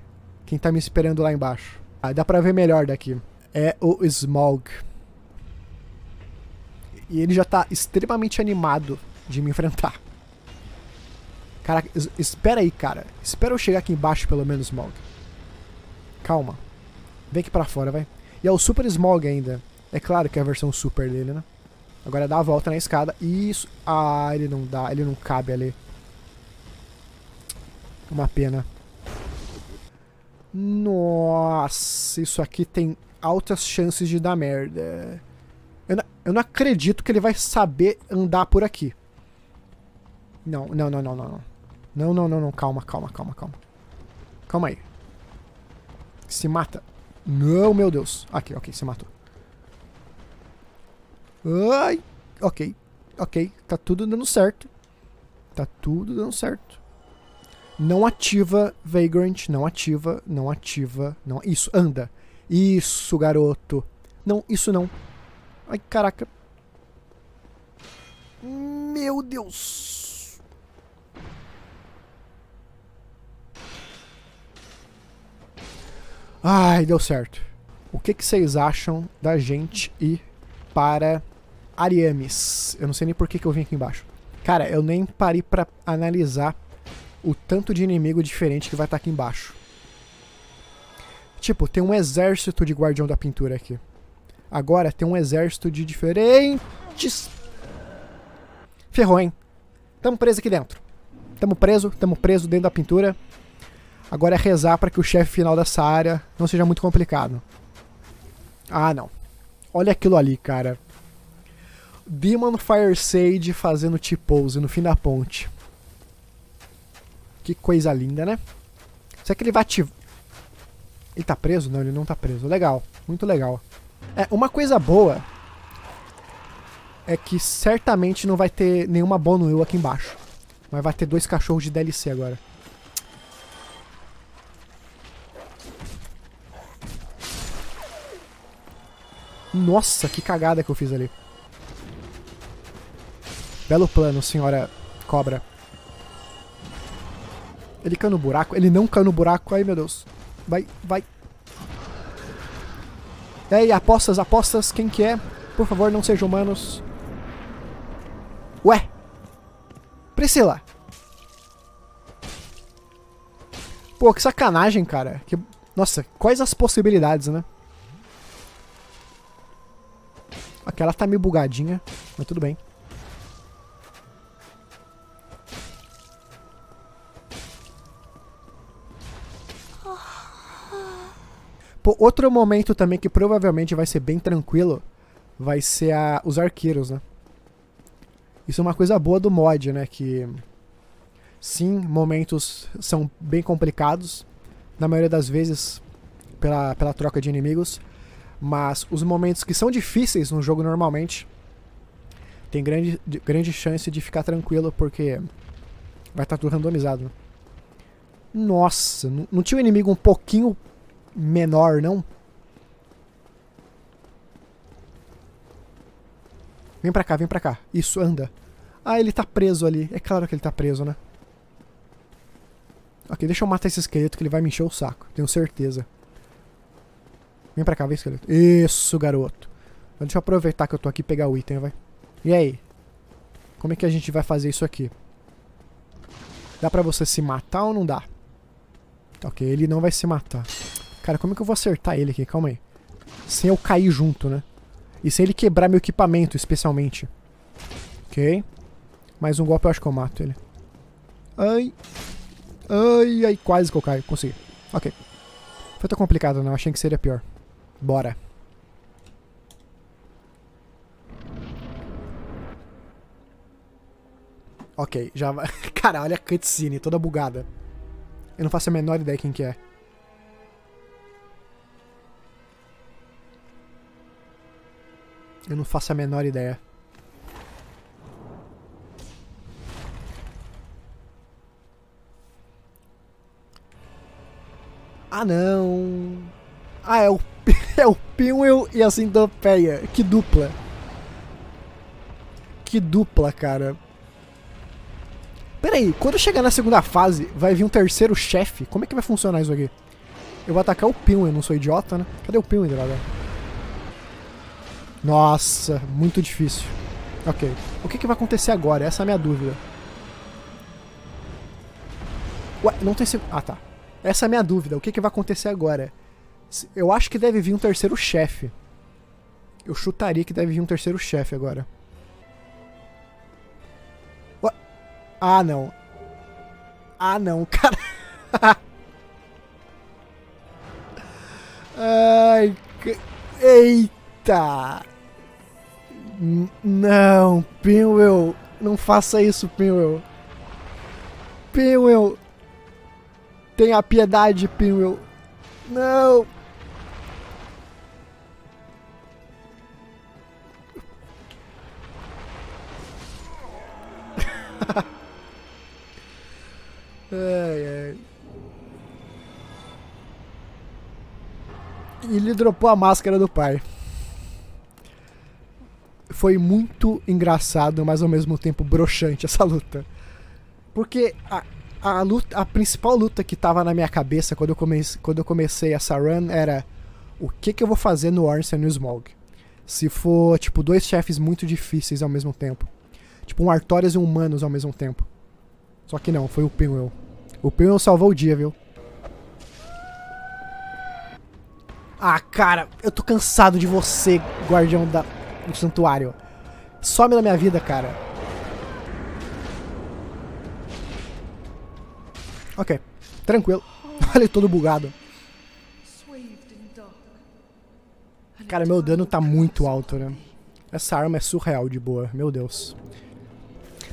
S1: Quem tá me esperando lá embaixo. Ah, dá pra ver melhor daqui. É o Smog. E ele já tá extremamente animado de me enfrentar. Caraca, espera aí, cara. Espera eu chegar aqui embaixo, pelo menos, Smog. Calma. Vem aqui pra fora, vai. E é o Super Smog ainda. É claro que é a versão Super dele, né? Agora dá a volta na escada. Isso. Ah, ele não dá. Ele não cabe ali. Uma pena. Nossa, isso aqui tem altas chances de dar merda. Eu não, eu não acredito que ele vai saber andar por aqui. Não, não, não, não, não, não. Não, não, não. Calma, calma, calma, calma. Calma aí. Se mata. Não, meu Deus. Aqui, ok, se matou. Ai, ok, ok. Tá tudo dando certo. Tá tudo dando certo. Não ativa, Vagrant. Não ativa, não ativa. Não. Isso, anda. Isso, garoto. Não, isso não. Ai, caraca. Meu Deus. Ai, deu certo. O que, que vocês acham da gente ir para Ariames? Eu não sei nem por que, que eu vim aqui embaixo. Cara, eu nem parei para analisar o tanto de inimigo diferente que vai estar tá aqui embaixo. Tipo, tem um exército de Guardião da Pintura aqui. Agora tem um exército de diferentes... Ferrou, hein? Tamo preso aqui dentro. Tamo preso, tamo preso dentro da pintura. Agora é rezar para que o chefe final dessa área não seja muito complicado. Ah, não. Olha aquilo ali, cara. Demon Fire Sage fazendo T-pose no fim da ponte. Que coisa linda, né? Será que ele vai ativar... Ele tá preso? Não, ele não tá preso. Legal. Muito legal. É, uma coisa boa é que certamente não vai ter nenhuma Bonuil aqui embaixo. Mas vai ter dois cachorros de DLC agora. Nossa, que cagada que eu fiz ali. Belo plano, senhora cobra. Ele caiu no buraco? Ele não caiu no buraco. Ai, meu Deus. Vai, vai. Ei, apostas, apostas. Quem que é? Por favor, não sejam humanos. Ué. Priscila. Pô, que sacanagem, cara. Que... Nossa, quais as possibilidades, né? Aquela tá meio bugadinha, mas tudo bem. Pô, outro momento também que provavelmente vai ser bem tranquilo vai ser a, os arqueiros, né? Isso é uma coisa boa do mod, né? Que sim, momentos são bem complicados, na maioria das vezes pela, pela troca de inimigos, mas os momentos que são difíceis no jogo normalmente tem grande, grande chance de ficar tranquilo porque vai estar tudo randomizado. Nossa, não tinha um inimigo um pouquinho menor, não? Vem pra cá, vem pra cá. Isso, anda. Ah, ele tá preso ali. É claro que ele tá preso, né? Ok, deixa eu matar esse esqueleto que ele vai me encher o saco. Tenho certeza. Vem pra cá, vem esqueleto. Isso, garoto. Deixa eu aproveitar que eu tô aqui e pegar o item, vai. E aí? Como é que a gente vai fazer isso aqui? Dá pra você se matar ou não dá? Ok, ele não vai se matar. Cara, como é que eu vou acertar ele aqui? Calma aí. Sem eu cair junto, né? E sem ele quebrar meu equipamento, especialmente. Ok. Mais um golpe eu acho que eu mato ele. Ai. Ai, ai, quase que eu caio. Consegui. Ok. Foi tão complicado, não. Achei que seria pior. Bora. Ok, já vai. Cara, olha a cutscene toda bugada. Eu não faço a menor ideia quem que é. Eu não faço a menor ideia. Ah, não. Ah, é o, é o Pinwheel e a Centopeia. Que dupla. Que dupla, cara. Pera aí, quando chegar na segunda fase, vai vir um terceiro chefe? Como é que vai funcionar isso aqui? Eu vou atacar o Pinwheel, não sou idiota, né? Cadê o Pinwheel, droga? Nossa, muito difícil. Ok. O que, que vai acontecer agora? Essa é a minha dúvida. Ué, não tem... Ah, tá. Essa é a minha dúvida. O que, que vai acontecer agora? Eu acho que deve vir um terceiro chefe. Eu chutaria que deve vir um terceiro chefe agora. Ué? Ah, não. Ah, não, cara. Ai, eita! Não, Pinwheel, não faça isso, Pinwheel. Pinwheel, tenha piedade, Pinwheel. Não. ai, ai. Ele dropou a máscara do pai. Foi muito engraçado, mas ao mesmo tempo broxante essa luta. Porque a, a, luta, a principal luta que tava na minha cabeça quando eu, comecei, quando eu comecei essa run era o que, que eu vou fazer no Ornstein e no Smog. Se for, tipo, dois chefes muito difíceis ao mesmo tempo. Tipo, um Artorias e um Humanos ao mesmo tempo. Só que não, foi o Pinwheel. O Pinwheel salvou o dia, viu? Ah, cara, eu tô cansado de você, guardião da, do santuário. Some da minha vida, cara. Ok, tranquilo. Olha, todo bugado. Cara, meu dano tá muito alto, né? Essa arma é surreal de boa, meu Deus.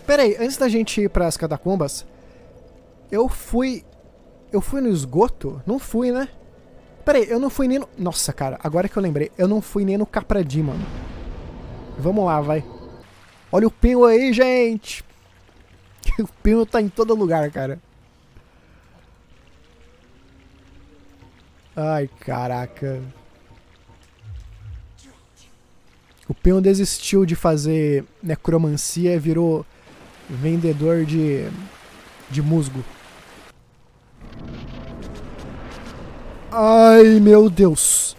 S1: Pera aí, antes da gente ir pras catacumbas, eu fui... Eu fui no esgoto? Não fui, né? Pera aí, eu não fui nem no... Nossa, cara, agora que eu lembrei, eu não fui nem no Capradi, mano. Vamos lá, vai. Olha o Pinho aí, gente! o Pinho tá em todo lugar, cara. Ai, caraca. O Pinho desistiu de fazer necromancia e virou vendedor de, de musgo. Ai, meu Deus.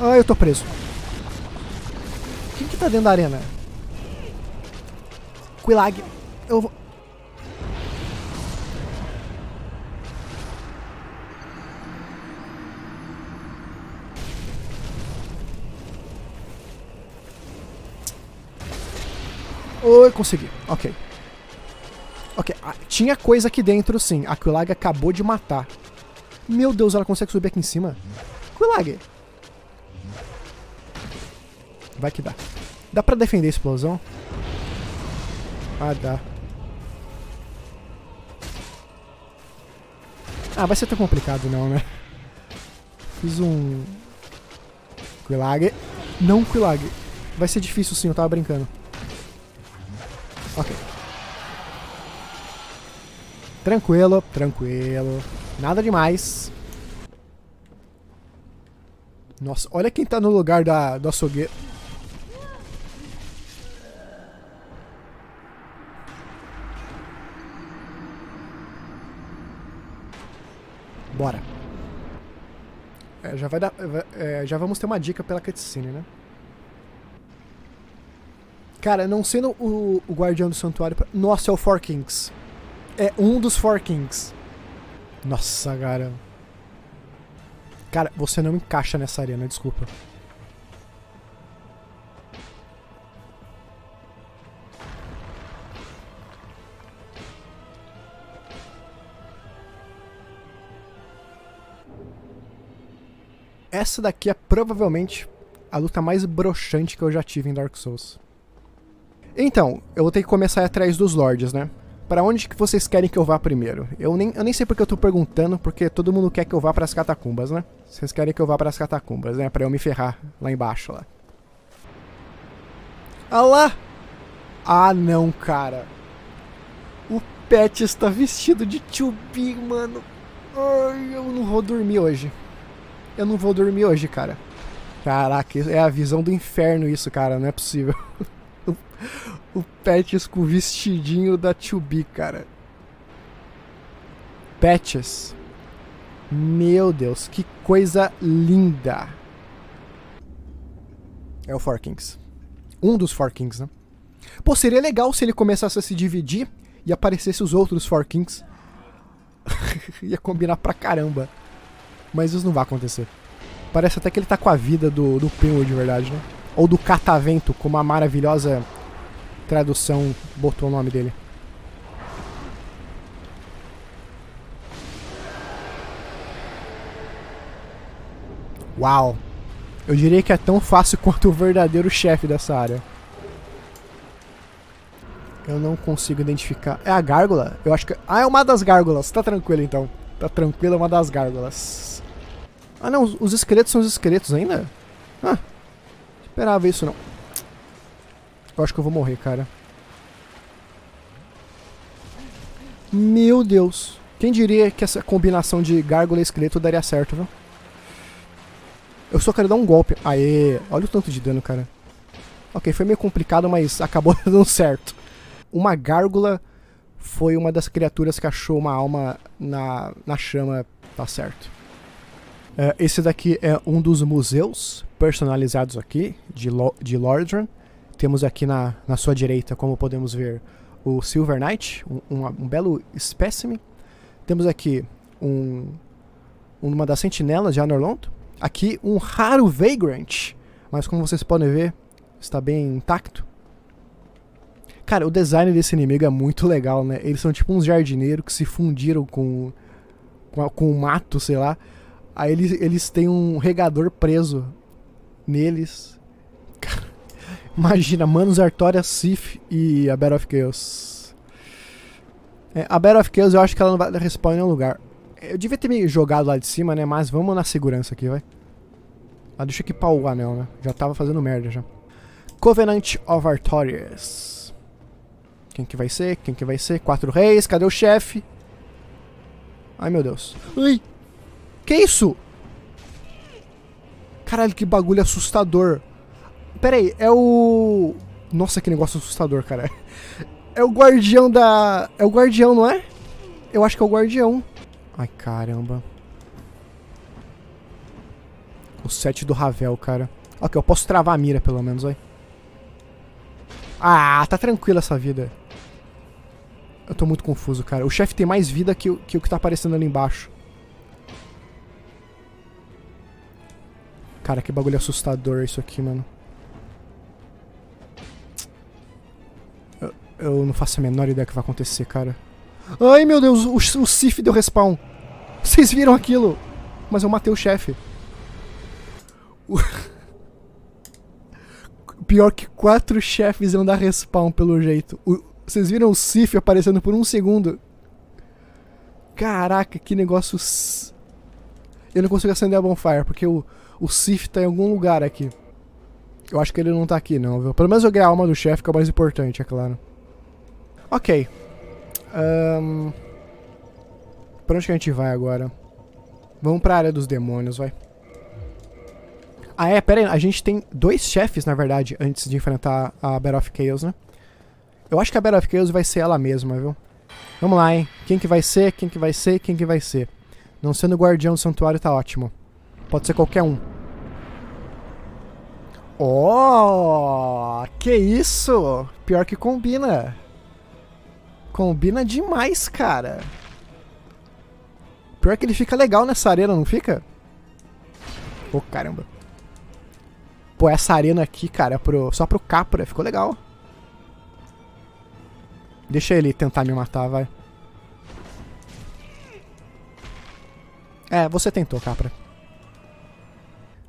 S1: Ai, eu tô preso. Tá dentro da arena? Quilag. Eu vou... Oi, consegui. Ok. Ok, ah, tinha coisa aqui dentro sim. A Quilag acabou de matar. Meu Deus, ela consegue subir aqui em cima? Quilag. Vai que dá. Dá pra defender a explosão? Ah, dá. Ah, vai ser tão complicado não, né? Fiz um... Quilag. Não Quilag. Vai ser difícil sim, eu tava brincando. Ok. Tranquilo, tranquilo. Nada demais. Nossa, olha quem tá no lugar da, do açougueiro. Bora. É, já vai dar. É, já vamos ter uma dica pela cutscene, né? Cara, não sendo o, o guardião do santuário. Nossa, é o Four Kings. É um dos Four Kings. Nossa, cara. Cara, você não encaixa nessa arena, desculpa. Essa daqui é provavelmente a luta mais broxante que eu já tive em Dark Souls. Então, eu vou ter que começar atrás dos Lords, né? Para onde que vocês querem que eu vá primeiro? Eu nem, eu nem sei porque eu tô perguntando, porque todo mundo quer que eu vá para as catacumbas, né? Vocês querem que eu vá para as catacumbas, né? Para eu me ferrar lá embaixo, lá. Ah lá! Ah, não, cara. O Pet está vestido de Chubi, mano. Ai, eu não vou dormir hoje. Eu não vou dormir hoje, cara. Caraca, é a visão do inferno isso, cara. Não é possível. O Patches com o vestidinho da 2B, cara. Patches. Meu Deus, que coisa linda. É o Four Kings. Um dos Four Kings, né? Pô, seria legal se ele começasse a se dividir e aparecesse os outros Four Kings. Ia combinar pra caramba. Mas isso não vai acontecer. Parece até que ele tá com a vida do, do Penwo de verdade, né? Ou do Catavento, como a maravilhosa tradução botou o nome dele. Uau! Eu diria que é tão fácil quanto o verdadeiro chefe dessa área. Eu não consigo identificar. É a gárgula? Eu acho que. Ah, é uma das gárgulas. Tá tranquilo então. Tá tranquilo, é uma das gárgulas. Ah, não. Os esqueletos são os esqueletos ainda? Ah. Esperava isso não. Eu acho que eu vou morrer, cara. Meu Deus. Quem diria que essa combinação de gárgula e esqueleto daria certo, viu? Eu só quero dar um golpe. Aê, olha o tanto de dano, cara. Ok, foi meio complicado, mas acabou dando certo. Uma gárgula foi uma das criaturas que achou uma alma na, na chama, tá certo. Uh, esse daqui é um dos museus personalizados aqui, de, Lo de Lordran. Temos aqui na, na sua direita, como podemos ver, o Silver Knight, um, um, um belo espécime. Temos aqui um, uma das sentinelas de Anorlond, Aqui um raro Vagrant, mas como vocês podem ver, está bem intacto. Cara, o design desse inimigo é muito legal, né? Eles são tipo uns jardineiros que se fundiram com, com, com o mato, sei lá. Aí eles, eles têm um regador preso neles. Cara, imagina, Manus Artória, Sif e a Battle of Chaos. É, a Battle of Chaos eu acho que ela não vai respawn em nenhum lugar. Eu devia ter me jogado lá de cima, né? Mas vamos na segurança aqui, vai. Ah, deixa eu equipar o anel, né? Já tava fazendo merda já. Covenant of Artorias. Quem que vai ser? Quem que vai ser? Quatro reis, cadê o chefe? Ai, meu Deus. Ai! Que isso? Caralho, que bagulho assustador. Pera aí, é o... Nossa, que negócio assustador, cara. É o guardião da... É o guardião, não é? Eu acho que é o guardião. Ai, caramba. O set do Ravel, cara. Ok, eu posso travar a mira, pelo menos, vai. Ah, tá tranquila essa vida. Eu tô muito confuso, cara. O chefe tem mais vida que, que o que tá aparecendo ali embaixo. Cara, que bagulho assustador isso aqui, mano. Eu, eu não faço a menor ideia do que vai acontecer, cara. Ai, meu Deus, o, o Sif deu respawn. Vocês viram aquilo? Mas eu matei o chefe. Pior que quatro chefes iam dar respawn pelo jeito. O... Vocês viram o Sif aparecendo por um segundo? Caraca, que negócio. Eu não consigo acender a bonfire, porque o, o Sif tá em algum lugar aqui. Eu acho que ele não tá aqui, não, viu? Pelo menos eu ganhei a alma do chefe, que é o mais importante, é claro. Ok. Um... Pra onde que a gente vai agora? Vamos pra área dos demônios, vai. Ah, é, pera aí. A gente tem dois chefes, na verdade, antes de enfrentar a Battle of Chaos, né? Eu acho que a Battle of Chaos vai ser ela mesma, viu? Vamos lá, hein? Quem que vai ser, quem que vai ser, quem que vai ser. Não sendo guardião do santuário tá ótimo. Pode ser qualquer um. Oh, que isso? Pior que combina. Combina demais, cara. Pior que ele fica legal nessa arena, não fica? Oh, caramba. Pô, essa arena aqui, cara, pro, só pro Capra, ficou legal. Deixa ele tentar me matar, vai. É, você tentou, Capra.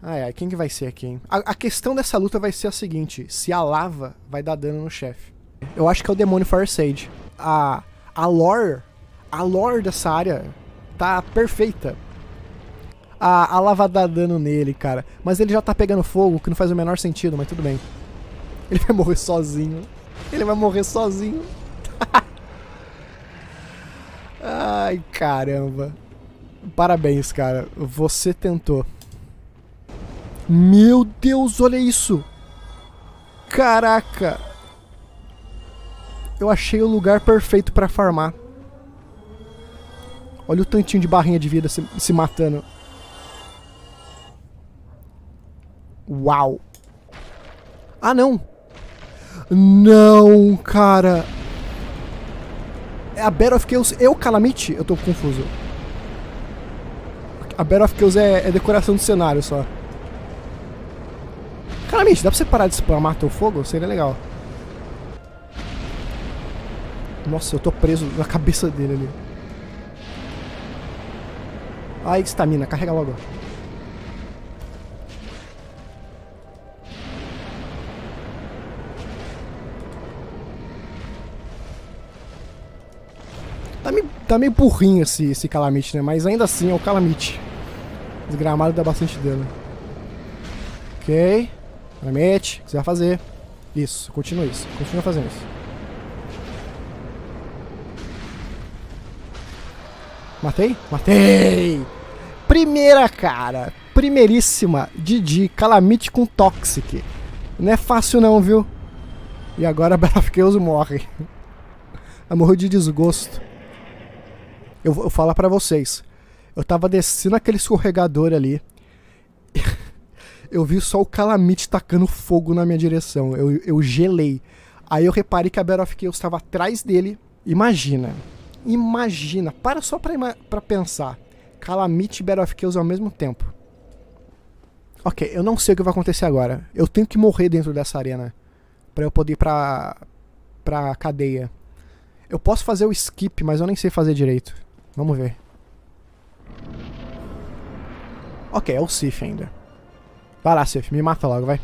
S1: Ai, ai, quem que vai ser aqui, hein? A, a, questão dessa luta vai ser a seguinte: se a lava vai dar dano no chefe. Eu acho que é o demônio Fire Sage. A, a lore, a lore dessa área tá perfeita. A, a lava dá dano nele, cara. Mas ele já tá pegando fogo, que não faz o menor sentido, mas tudo bem. Ele vai morrer sozinho. Ele vai morrer sozinho. Ai, caramba. Parabéns, cara. Você tentou. Meu Deus, olha isso. Caraca. Eu achei o lugar perfeito pra farmar. Olha o tantinho de barrinha de vida se, se matando. Uau. Ah, não. Não, cara. É a Battle of Chaos e o Calamity? Eu tô confuso. A Battle of Chaos é, é decoração do cenário só. Calamity, dá pra você parar de spamar teu fogo? Seria legal. Nossa, eu tô preso na cabeça dele ali. Ai, estamina, carrega logo. Tá meio, tá meio burrinho esse, esse Calamite, né? Mas ainda assim é o Calamite. Desgramado dá bastante dano. Ok. Que você vai fazer? Isso, continua isso. Continua fazendo isso. Matei? Matei! Primeira, cara. Primeiríssima. Didi. Calamite com Toxic. Não é fácil não, viu? E agora a Chaos morre. Ela morreu de desgosto. Eu vou falar para vocês. Eu tava descendo aquele escorregador ali. Eu vi só o Calamite tacando fogo na minha direção. Eu, eu gelei. Aí eu reparei que a Battle of Chaos estava atrás dele. Imagina. Imagina, para só pra, pra pensar. Calamity e Battle of Kills ao mesmo tempo. Ok, eu não sei o que vai acontecer agora. Eu tenho que morrer dentro dessa arena. Pra eu poder ir pra, pra cadeia. Eu posso fazer o skip, mas eu nem sei fazer direito. Vamos ver. Ok, é o Sif ainda. Vai lá, Sif, me mata logo, vai.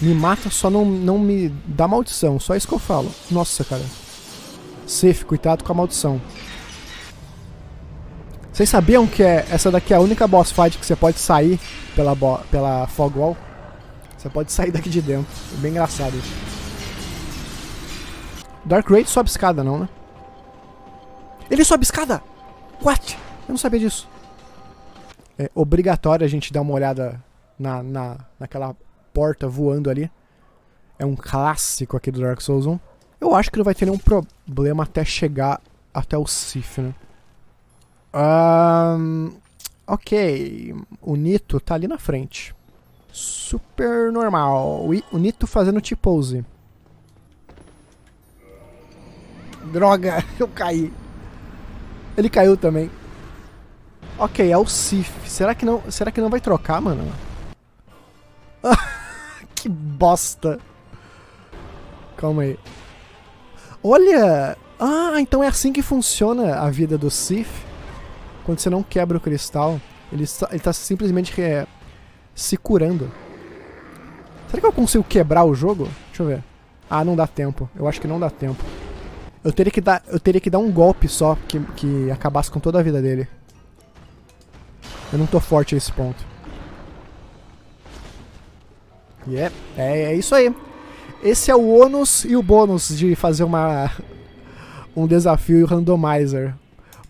S1: Me mata, só não, não me dá maldição. Só isso que eu falo. Nossa, cara. Sif, cuidado com a maldição. Vocês sabiam que é, essa daqui é a única boss fight que você pode sair pela, pela fog wall? Você pode sair daqui de dentro. É bem engraçado isso. Dark Raid sobe escada não, né? Ele sobe escada! What? Eu não sabia disso. É obrigatório a gente dar uma olhada na, na, naquela porta voando ali. É um clássico aqui do Dark Souls 1. Eu acho que não vai ter nenhum problema até chegar até o Sif, né? Um, ok, o Nito tá ali na frente. Super normal. O Nito fazendo T-pose. Droga, eu caí. Ele caiu também. Ok, é o Sif. Será que não, será que não vai trocar, mano? que bosta. Calma aí. Olha! Ah, então é assim que funciona a vida do Sith. Quando você não quebra o cristal, ele está, ele está simplesmente é, se curando. Será que eu consigo quebrar o jogo? Deixa eu ver. Ah, não dá tempo. Eu acho que não dá tempo. Eu teria que dar, eu teria que dar um golpe só que, que acabasse com toda a vida dele. Eu não tô forte a esse ponto. Yeah, é, é isso aí. Esse é o ônus e o bônus de fazer uma um desafio randomizer.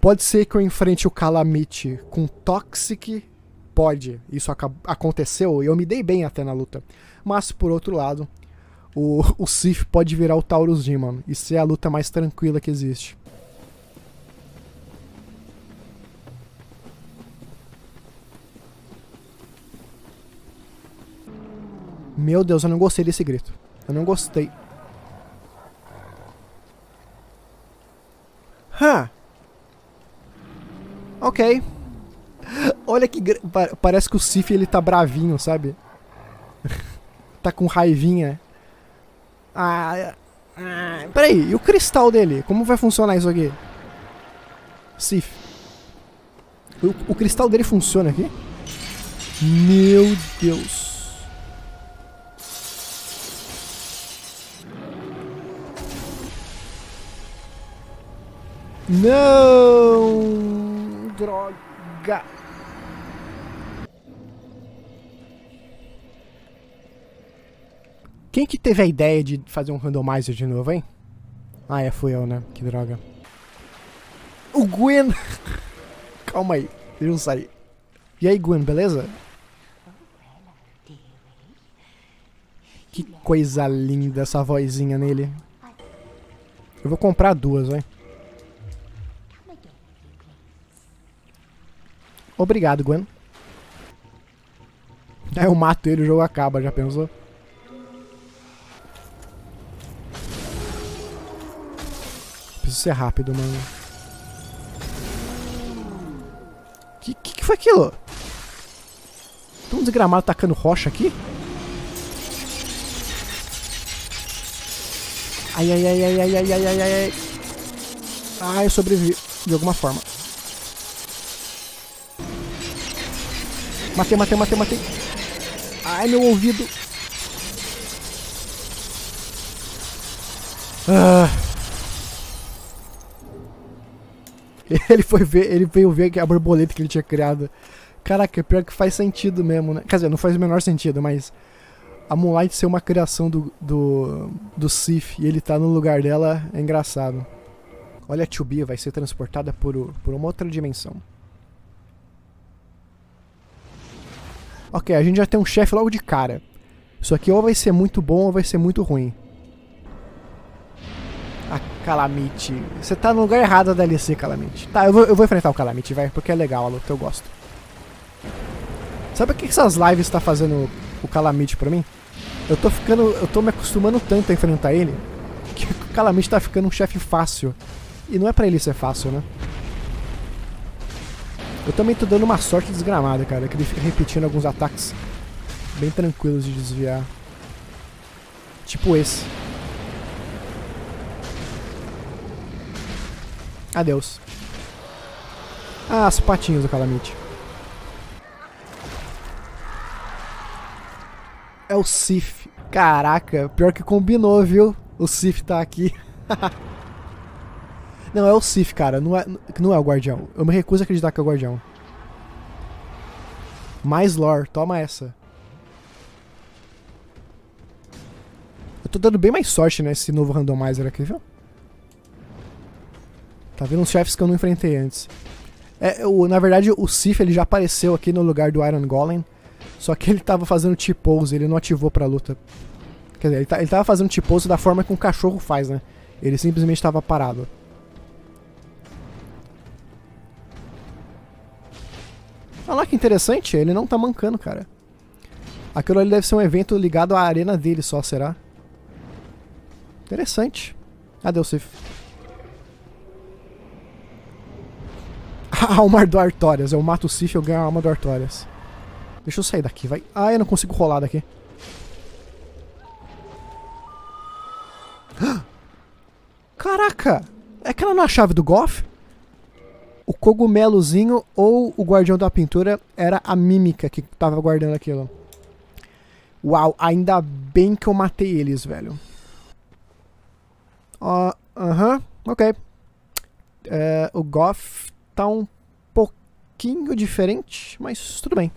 S1: Pode ser que eu enfrente o Calamity com Toxic, pode. Isso aconteceu e eu me dei bem até na luta. Mas por outro lado, o, o Sif pode virar o Taurus Demon e ser a luta mais tranquila que existe. Meu Deus, eu não gostei desse grito. Eu não gostei. Huh. Ok. Olha que... Parece que o Sif ele tá bravinho, sabe? tá com raivinha. Ah, ah, peraí, e o cristal dele? Como vai funcionar isso aqui? Sif. O, o cristal dele funciona aqui? Meu Deus. Não! Droga! Quem que teve a ideia de fazer um randomizer de novo, hein? Ah, é, fui eu, né? Que droga. O Gwen! Calma aí, deixa eu sair. E aí, Gwen, beleza? Que coisa linda essa vozinha nele. Eu vou comprar duas, vai. Obrigado, Gwen. Aí eu mato ele e o jogo acaba, já pensou? Preciso ser rápido, mano. Que, que, que foi aquilo? Tem um desgramado tacando rocha aqui? Ai, ai, ai, ai, ai, ai, ai, ai, ai. Ah, eu sobrevivi de alguma forma. Matei, matei, matei, matei. Ai, meu ouvido. Ah. Ele foi ver, ele veio ver a borboleta que ele tinha criado. Caraca, pior que faz sentido mesmo, né? Quer dizer, não faz o menor sentido, mas a Moonlight ser uma criação do, do, do Sif e ele tá no lugar dela é engraçado. Olha, a Chubia vai ser transportada por, por uma outra dimensão. Ok, a gente já tem um chefe logo de cara. Isso aqui ou vai ser muito bom ou vai ser muito ruim. A Calamite. Você tá no lugar errado da DLC, Calamite. Tá, eu vou, eu vou enfrentar o Calamite, vai, porque é legal a luta, eu gosto. Sabe o que essas lives tá fazendo o Calamite pra mim? Eu tô ficando. Eu tô me acostumando tanto a enfrentar ele que o Calamite tá ficando um chefe fácil. E não é pra ele ser fácil, né? Eu também tô dando uma sorte desgramada, cara, que ele fica repetindo alguns ataques bem tranquilos de desviar. Tipo esse. Adeus. Ah, as patinhas do Calamite. É o Sif. Caraca, pior que combinou, viu? O Sif tá aqui. Não, é o Sif, cara. Não é, não é o guardião. Eu me recuso a acreditar que é o guardião. Mais lore. Toma essa. Eu tô dando bem mais sorte nesse novo randomizer aqui, viu? Tá vendo uns chefes que eu não enfrentei antes. É, na verdade, o Sif ele já apareceu aqui no lugar do Iron Golem. Só que ele tava fazendo T-pose, ele não ativou pra luta. Quer dizer, ele, tá, ele tava fazendo T-pose da forma que um cachorro faz, né? Ele simplesmente tava parado. Olha lá que interessante, ele não tá mancando, cara. Aquilo ali deve ser um evento ligado à arena dele só, será? Interessante. Adeus, Sif. A alma do Artorias. Eu mato o Sif e eu ganho a alma do Artorias. Deixa eu sair daqui, vai. Ah, eu não consigo rolar daqui. Caraca! É aquela não é a chave do Goff? O cogumelozinho ou o guardião da pintura era a mímica que tava guardando aquilo. Uau, ainda bem que eu matei eles, velho. Aham, uh, uh -huh, ok. É, o Goff tá um pouquinho diferente, mas tudo bem.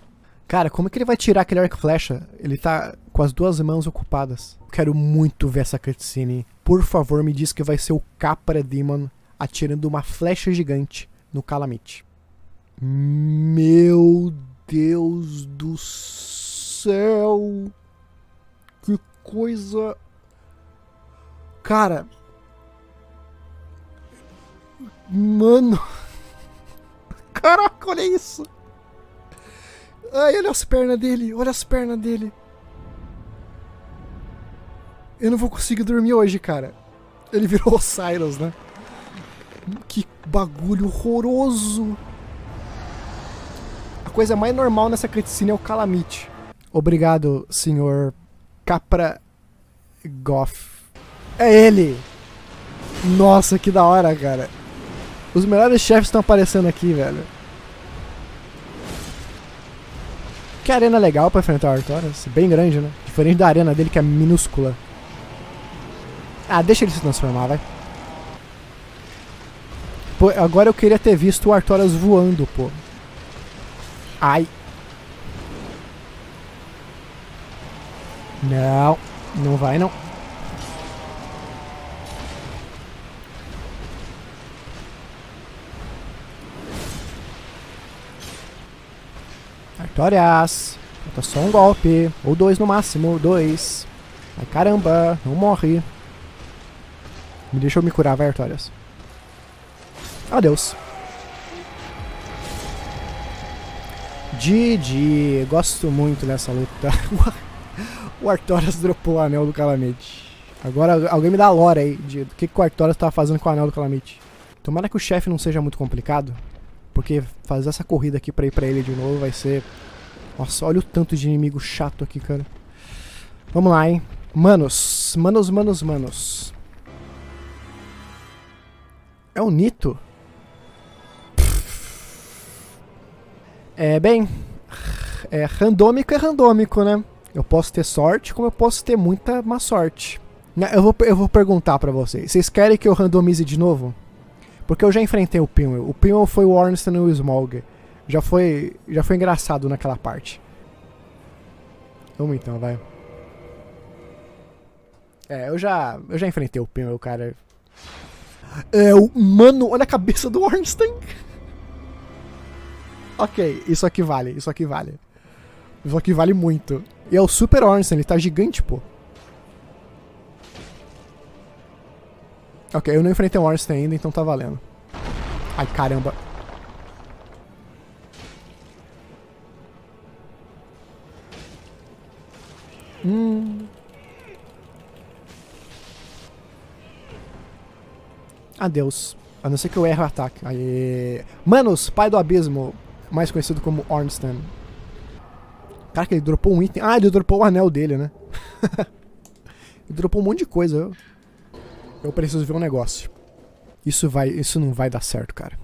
S1: Cara, como é que ele vai tirar aquele arco flecha? Ele tá com as duas mãos ocupadas. Quero muito ver essa cutscene. Por favor, me diz que vai ser o Capra Demon atirando uma flecha gigante no Calamite. Meu Deus do céu! Que coisa. Cara. Mano. Caraca, olha isso! Ai, olha as pernas dele, olha as pernas dele. Eu não vou conseguir dormir hoje, cara. Ele virou o Cyrus, né? Que bagulho horroroso. A coisa mais normal nessa cutscene é o Calamite. Obrigado, senhor Capra Goff. É ele! Nossa, que da hora, cara. Os melhores chefes estão aparecendo aqui, velho. Que arena legal pra enfrentar o Artorias. Bem grande, né? Diferente da arena dele, que é minúscula. Ah, deixa ele se transformar, vai. Pô, agora eu queria ter visto o Artorias voando, pô. Ai. Não, não vai não. Artorias. Falta só um golpe. Ou dois no máximo. Dois. Ai caramba, não morre. Deixa eu me curar, vai, Artorias. Adeus. GG. Gosto muito dessa luta. o Artorias dropou o anel do Calamite. Agora alguém me dá a lore aí de do que, que o Artorias tava fazendo com o anel do Calamite. Tomara que o chefe não seja muito complicado. Porque fazer essa corrida aqui pra ir pra ele de novo vai ser... Nossa, olha o tanto de inimigo chato aqui, cara. Vamos lá, hein. Manos, manos, manos, manos. É o Nito? É, bem... É randômico é randômico, né? Eu posso ter sorte, como eu posso ter muita má sorte. Né, eu vou, eu vou perguntar pra vocês. Vocês querem que eu randomize de novo? Porque eu já enfrentei o Pinwheel. O Pinwheel foi o Ornstein e o Smog. Já foi, já foi engraçado naquela parte. Vamos então, vai. É, eu já, eu já enfrentei o Pinwheel, cara. É, o, mano, olha a cabeça do Ornstein. Ok, isso aqui vale, isso aqui vale. Isso aqui vale muito. E é o Super Ornstein, ele tá gigante, pô. Ok, eu não enfrentei o Ornstein ainda, então tá valendo. Ai, caramba. Hum. Adeus. A não ser que eu erre o ataque. Aê. Manos, pai do abismo. Mais conhecido como Ornstein. Cara, que ele dropou um item. Ah, ele dropou o anel dele, né? ele dropou um monte de coisa. Eu... Eu preciso ver um negócio. Isso vai, isso não vai dar certo, cara.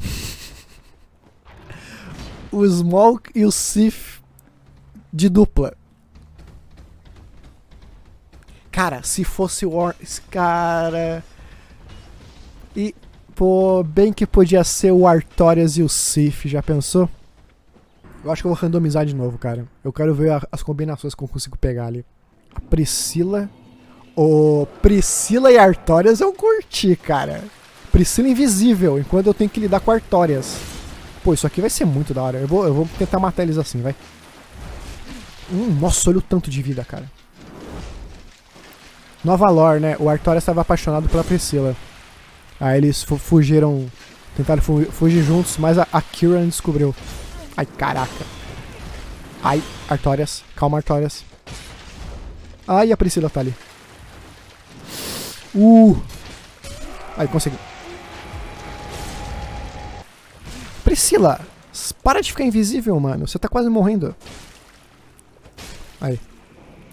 S1: o Smoke e o Sif de dupla. Cara, se fosse o Or cara. Pô, bem que podia ser o Artorias e o Sif, já pensou? Eu acho que eu vou randomizar de novo, cara. Eu quero ver a, as combinações que eu consigo pegar ali. A Priscila. O Priscila e Artórias eu curti, cara. Priscila invisível, enquanto eu tenho que lidar com Artórias. Pô, isso aqui vai ser muito da hora. Eu vou, eu vou tentar matar eles assim, vai. Hum, nossa, olha o tanto de vida, cara. Nova lore, né? O Artórias estava apaixonado pela Priscila. Aí eles fugiram, tentaram fu fugir juntos, mas a, a Kieran descobriu. Ai, caraca. Ai, Artórias. Calma, Artórias. Ai, a Priscila tá ali. Uh! Aí, consegui. Priscila, para de ficar invisível, mano. Você tá quase morrendo. Aí.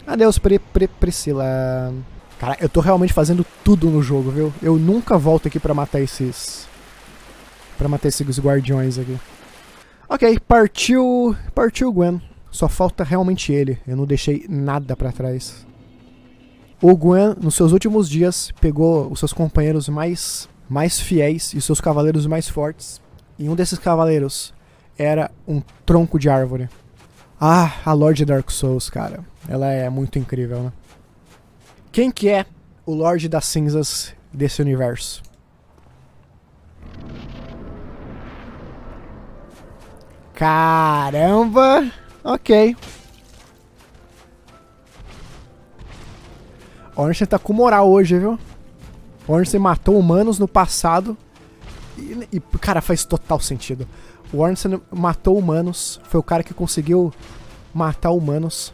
S1: Adeus, Pri, Pri, Priscila. Cara, eu tô realmente fazendo tudo no jogo, viu? Eu nunca volto aqui pra matar esses... Pra matar esses guardiões aqui. Ok, partiu... Partiu Gwen. Só falta realmente ele. Eu não deixei nada para trás. O Gwen, nos seus últimos dias, pegou os seus companheiros mais, mais fiéis e os seus cavaleiros mais fortes. E um desses cavaleiros era um tronco de árvore. Ah, a Lorde Dark Souls, cara. Ela é muito incrível, né? Quem que é o Lorde das Cinzas desse universo? Caramba! Ok. Ornstein tá com moral hoje, viu? Ornstein matou humanos no passado. E, e, cara, faz total sentido. O Ornstein matou humanos. Foi o cara que conseguiu matar humanos.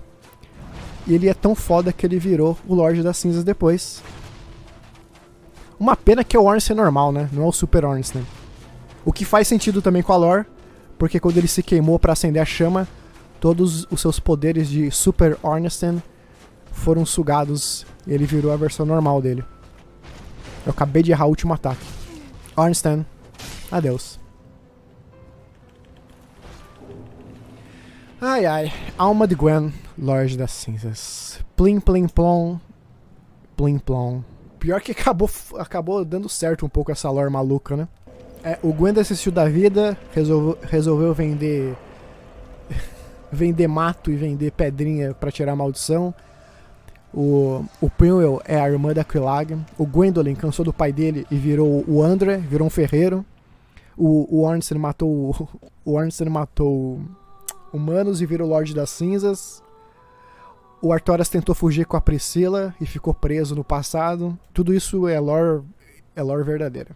S1: E ele é tão foda que ele virou o Lorde das Cinzas depois. Uma pena que é o Ornstein normal, né? Não é o Super Ornstein. O que faz sentido também com a lore, porque quando ele se queimou para acender a chama, todos os seus poderes de Super Ornstein foram sugados e ele virou a versão normal dele. Eu acabei de errar o último ataque. Ornstein, adeus. Ai ai, Alma de Gwen, Lorde das Cinzas. Plim plim plom. Plim plom. Pior que acabou, acabou dando certo um pouco essa lore maluca, né? É, o Gwen desistiu da vida, resolveu, resolveu vender vender mato e vender pedrinha para tirar maldição. O, o Pinwell é a irmã da Quilag. O Gwendolyn cansou do pai dele e virou o André, virou um ferreiro. O, o Ornstein matou o Ornstein matou humanos e virou Lorde das Cinzas. o Artoras tentou fugir com a Priscila e ficou preso no passado. Tudo isso é lore, é lore verdadeira.